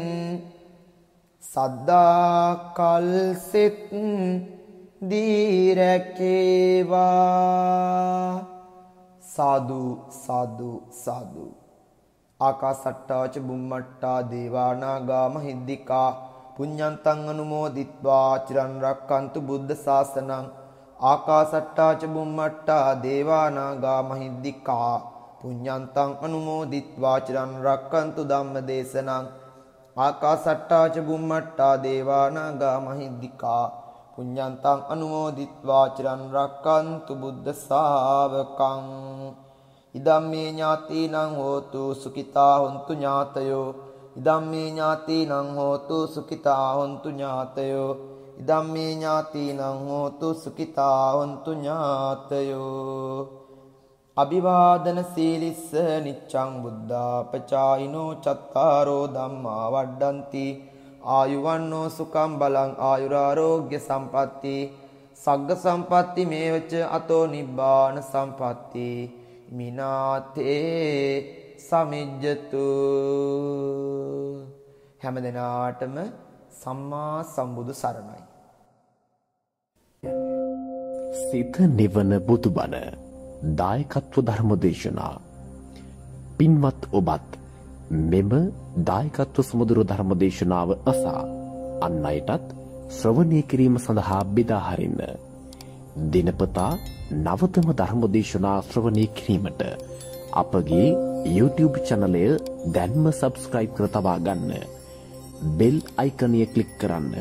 සද්දා කල් සෙත් දීරැකේවා. සාදු සාදු සාදු. ආකාසට්ටාච බුම්මට්ටා දේවානාගා මහිද්దికා පුඤ්ඤන්තං අනුමෝදිත්වා චිරන් රක්칸තු බුද්ධ ශාසනං ආකාසට්ටා ච බුම්මට්ටා දේවානාගා මහිද්దికා පුඤ්ඤන්තං අනුමෝදිත්වා චිරන් රක්칸තු ධම්ම දේශනං ආකාසට්ටා ච බුම්මට්ටා දේවානාගා මහිද්దికා පුඤ්ඤන්තං අනුමෝදිත්වා චිරන් රක්칸තු බුද්ධ ශාවකං ඉදම්මේ ඥාතීනං හෝතු සුඛිතා හොන්තු ඥාතයෝ ඉදම්මේ ඥාතිනං හෝතු සුඛිතා හොන්තු ඥාතයෝ. ඉදම්මේ ඥාතිනං හෝතු සුඛිතා හොන්තු ඥාතයෝ. අභිවාදන සීලිස්ස නිච්ඡං බුද්ධාපචායිනෝ චත්තාරෝ ධම්මා වඩ්ඩಂತಿ. ආයුවන්නෝ සුකම් බලං ආයුරාරෝග්‍ය සම්පatti. සග්ග සම්පatti මේවච අතෝ නිබ්බාන සම්පatti. මිනාතේ සමිජ්ජතු. හැමදෙනාටම සම්මා සම්බුදු සරණයි. සිත නිවන බුදුබණ දායකත්ව ධර්මදේශනා පින්වත් ඔබත් මෙම දායකත්ව සමුදුරු ධර්මදේශනාව අසා අන් අයටත් ශ්‍රවණය කිරීම සඳහා බෙදාහරින්න දිනපතා නවතම ධර්මදේශනා ශ්‍රවණය කිරීමට අපගේ YouTube චැනලය දැන්ම සබස්ක්‍රයිබ් කර තබා ගන්න. බෙල් අයිකනය ක්ලික් කරන්න.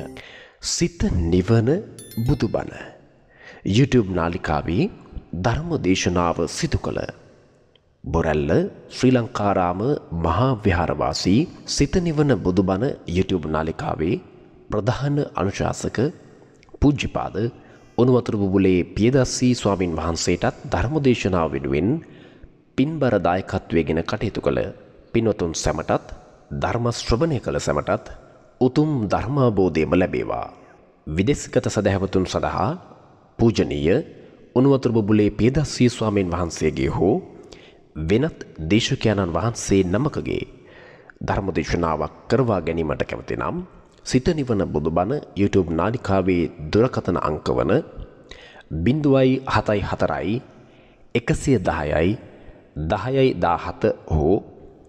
සිත නිවන බුදුබණ YouTube නාලිකාවේ ධර්මදේශනාව සිදු කළ බොරැල්ල ශ්‍රී ලංකාරාම මහා විහාරවාසී සිත නිවන බුදුබණ YouTube නාලිකාවේ ප්‍රධාන අනුශාසක පූජ්‍යපාද උණුවතුරු බුබුලේ පියදස්සී ස්වාමින් වහන්සේටත් ධර්මදේශනාව වෙනුවෙන් පින්බර දායකත්වයගෙන කටයුතු කළ පින්වතුන් සැමටත් ධර්ම ශ්‍රවණය කළ සැමටත් උතුම් ධර්මාබෝධයම ලැබේවා. විදෙස්ගත සදහැවතුන් සඳහා පූජනීය උණුවතුරු බුබුලේ පියදස්සී ස්වාමීන් වහන්සේගේ හෝ වෙනත් දේශකයණන් වහන්සේ නමකගේ ධර්මදේශනාවක් කරවා ගැනීමට කැමති නම් සිත නිවන බුදුබණ YouTube නාලිකාවේ දුරකථන අංක වන බිඳුවයි හතයි හතරයි එකසිය දහයයි දහයයි දාහත හෝ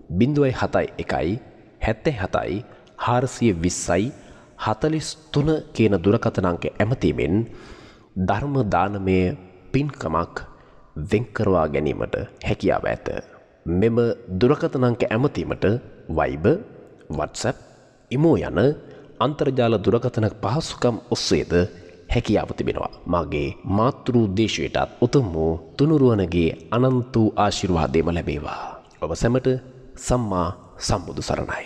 බිඳුවයි හතයි එකයි හැත්තේ හතයි හාරසිය විස්සයි හතලිස් තුන කියන දුරකථනංක ඇමතීමෙන් ධර්ම දානමය පින්කමක් වෙන්කරවා ගැනීමට හැකියාව ඇත. මෙම දුරකථනංක ඇමතීමට වයිබ WhatsApp ඉමෝ යන අන්තර්ජාල දුරකථන පහසුකම් ඔස්සේද හැකියාව තිබෙනවා. මාගේ මාතෘ දේශයටත් උතුම් වූ තුනුරුවනගේ අනන්ත වූ ආශිර්වාදයම ලැබේවා. ඔබ සැමට සම්මා සම්බුදු සරණයි.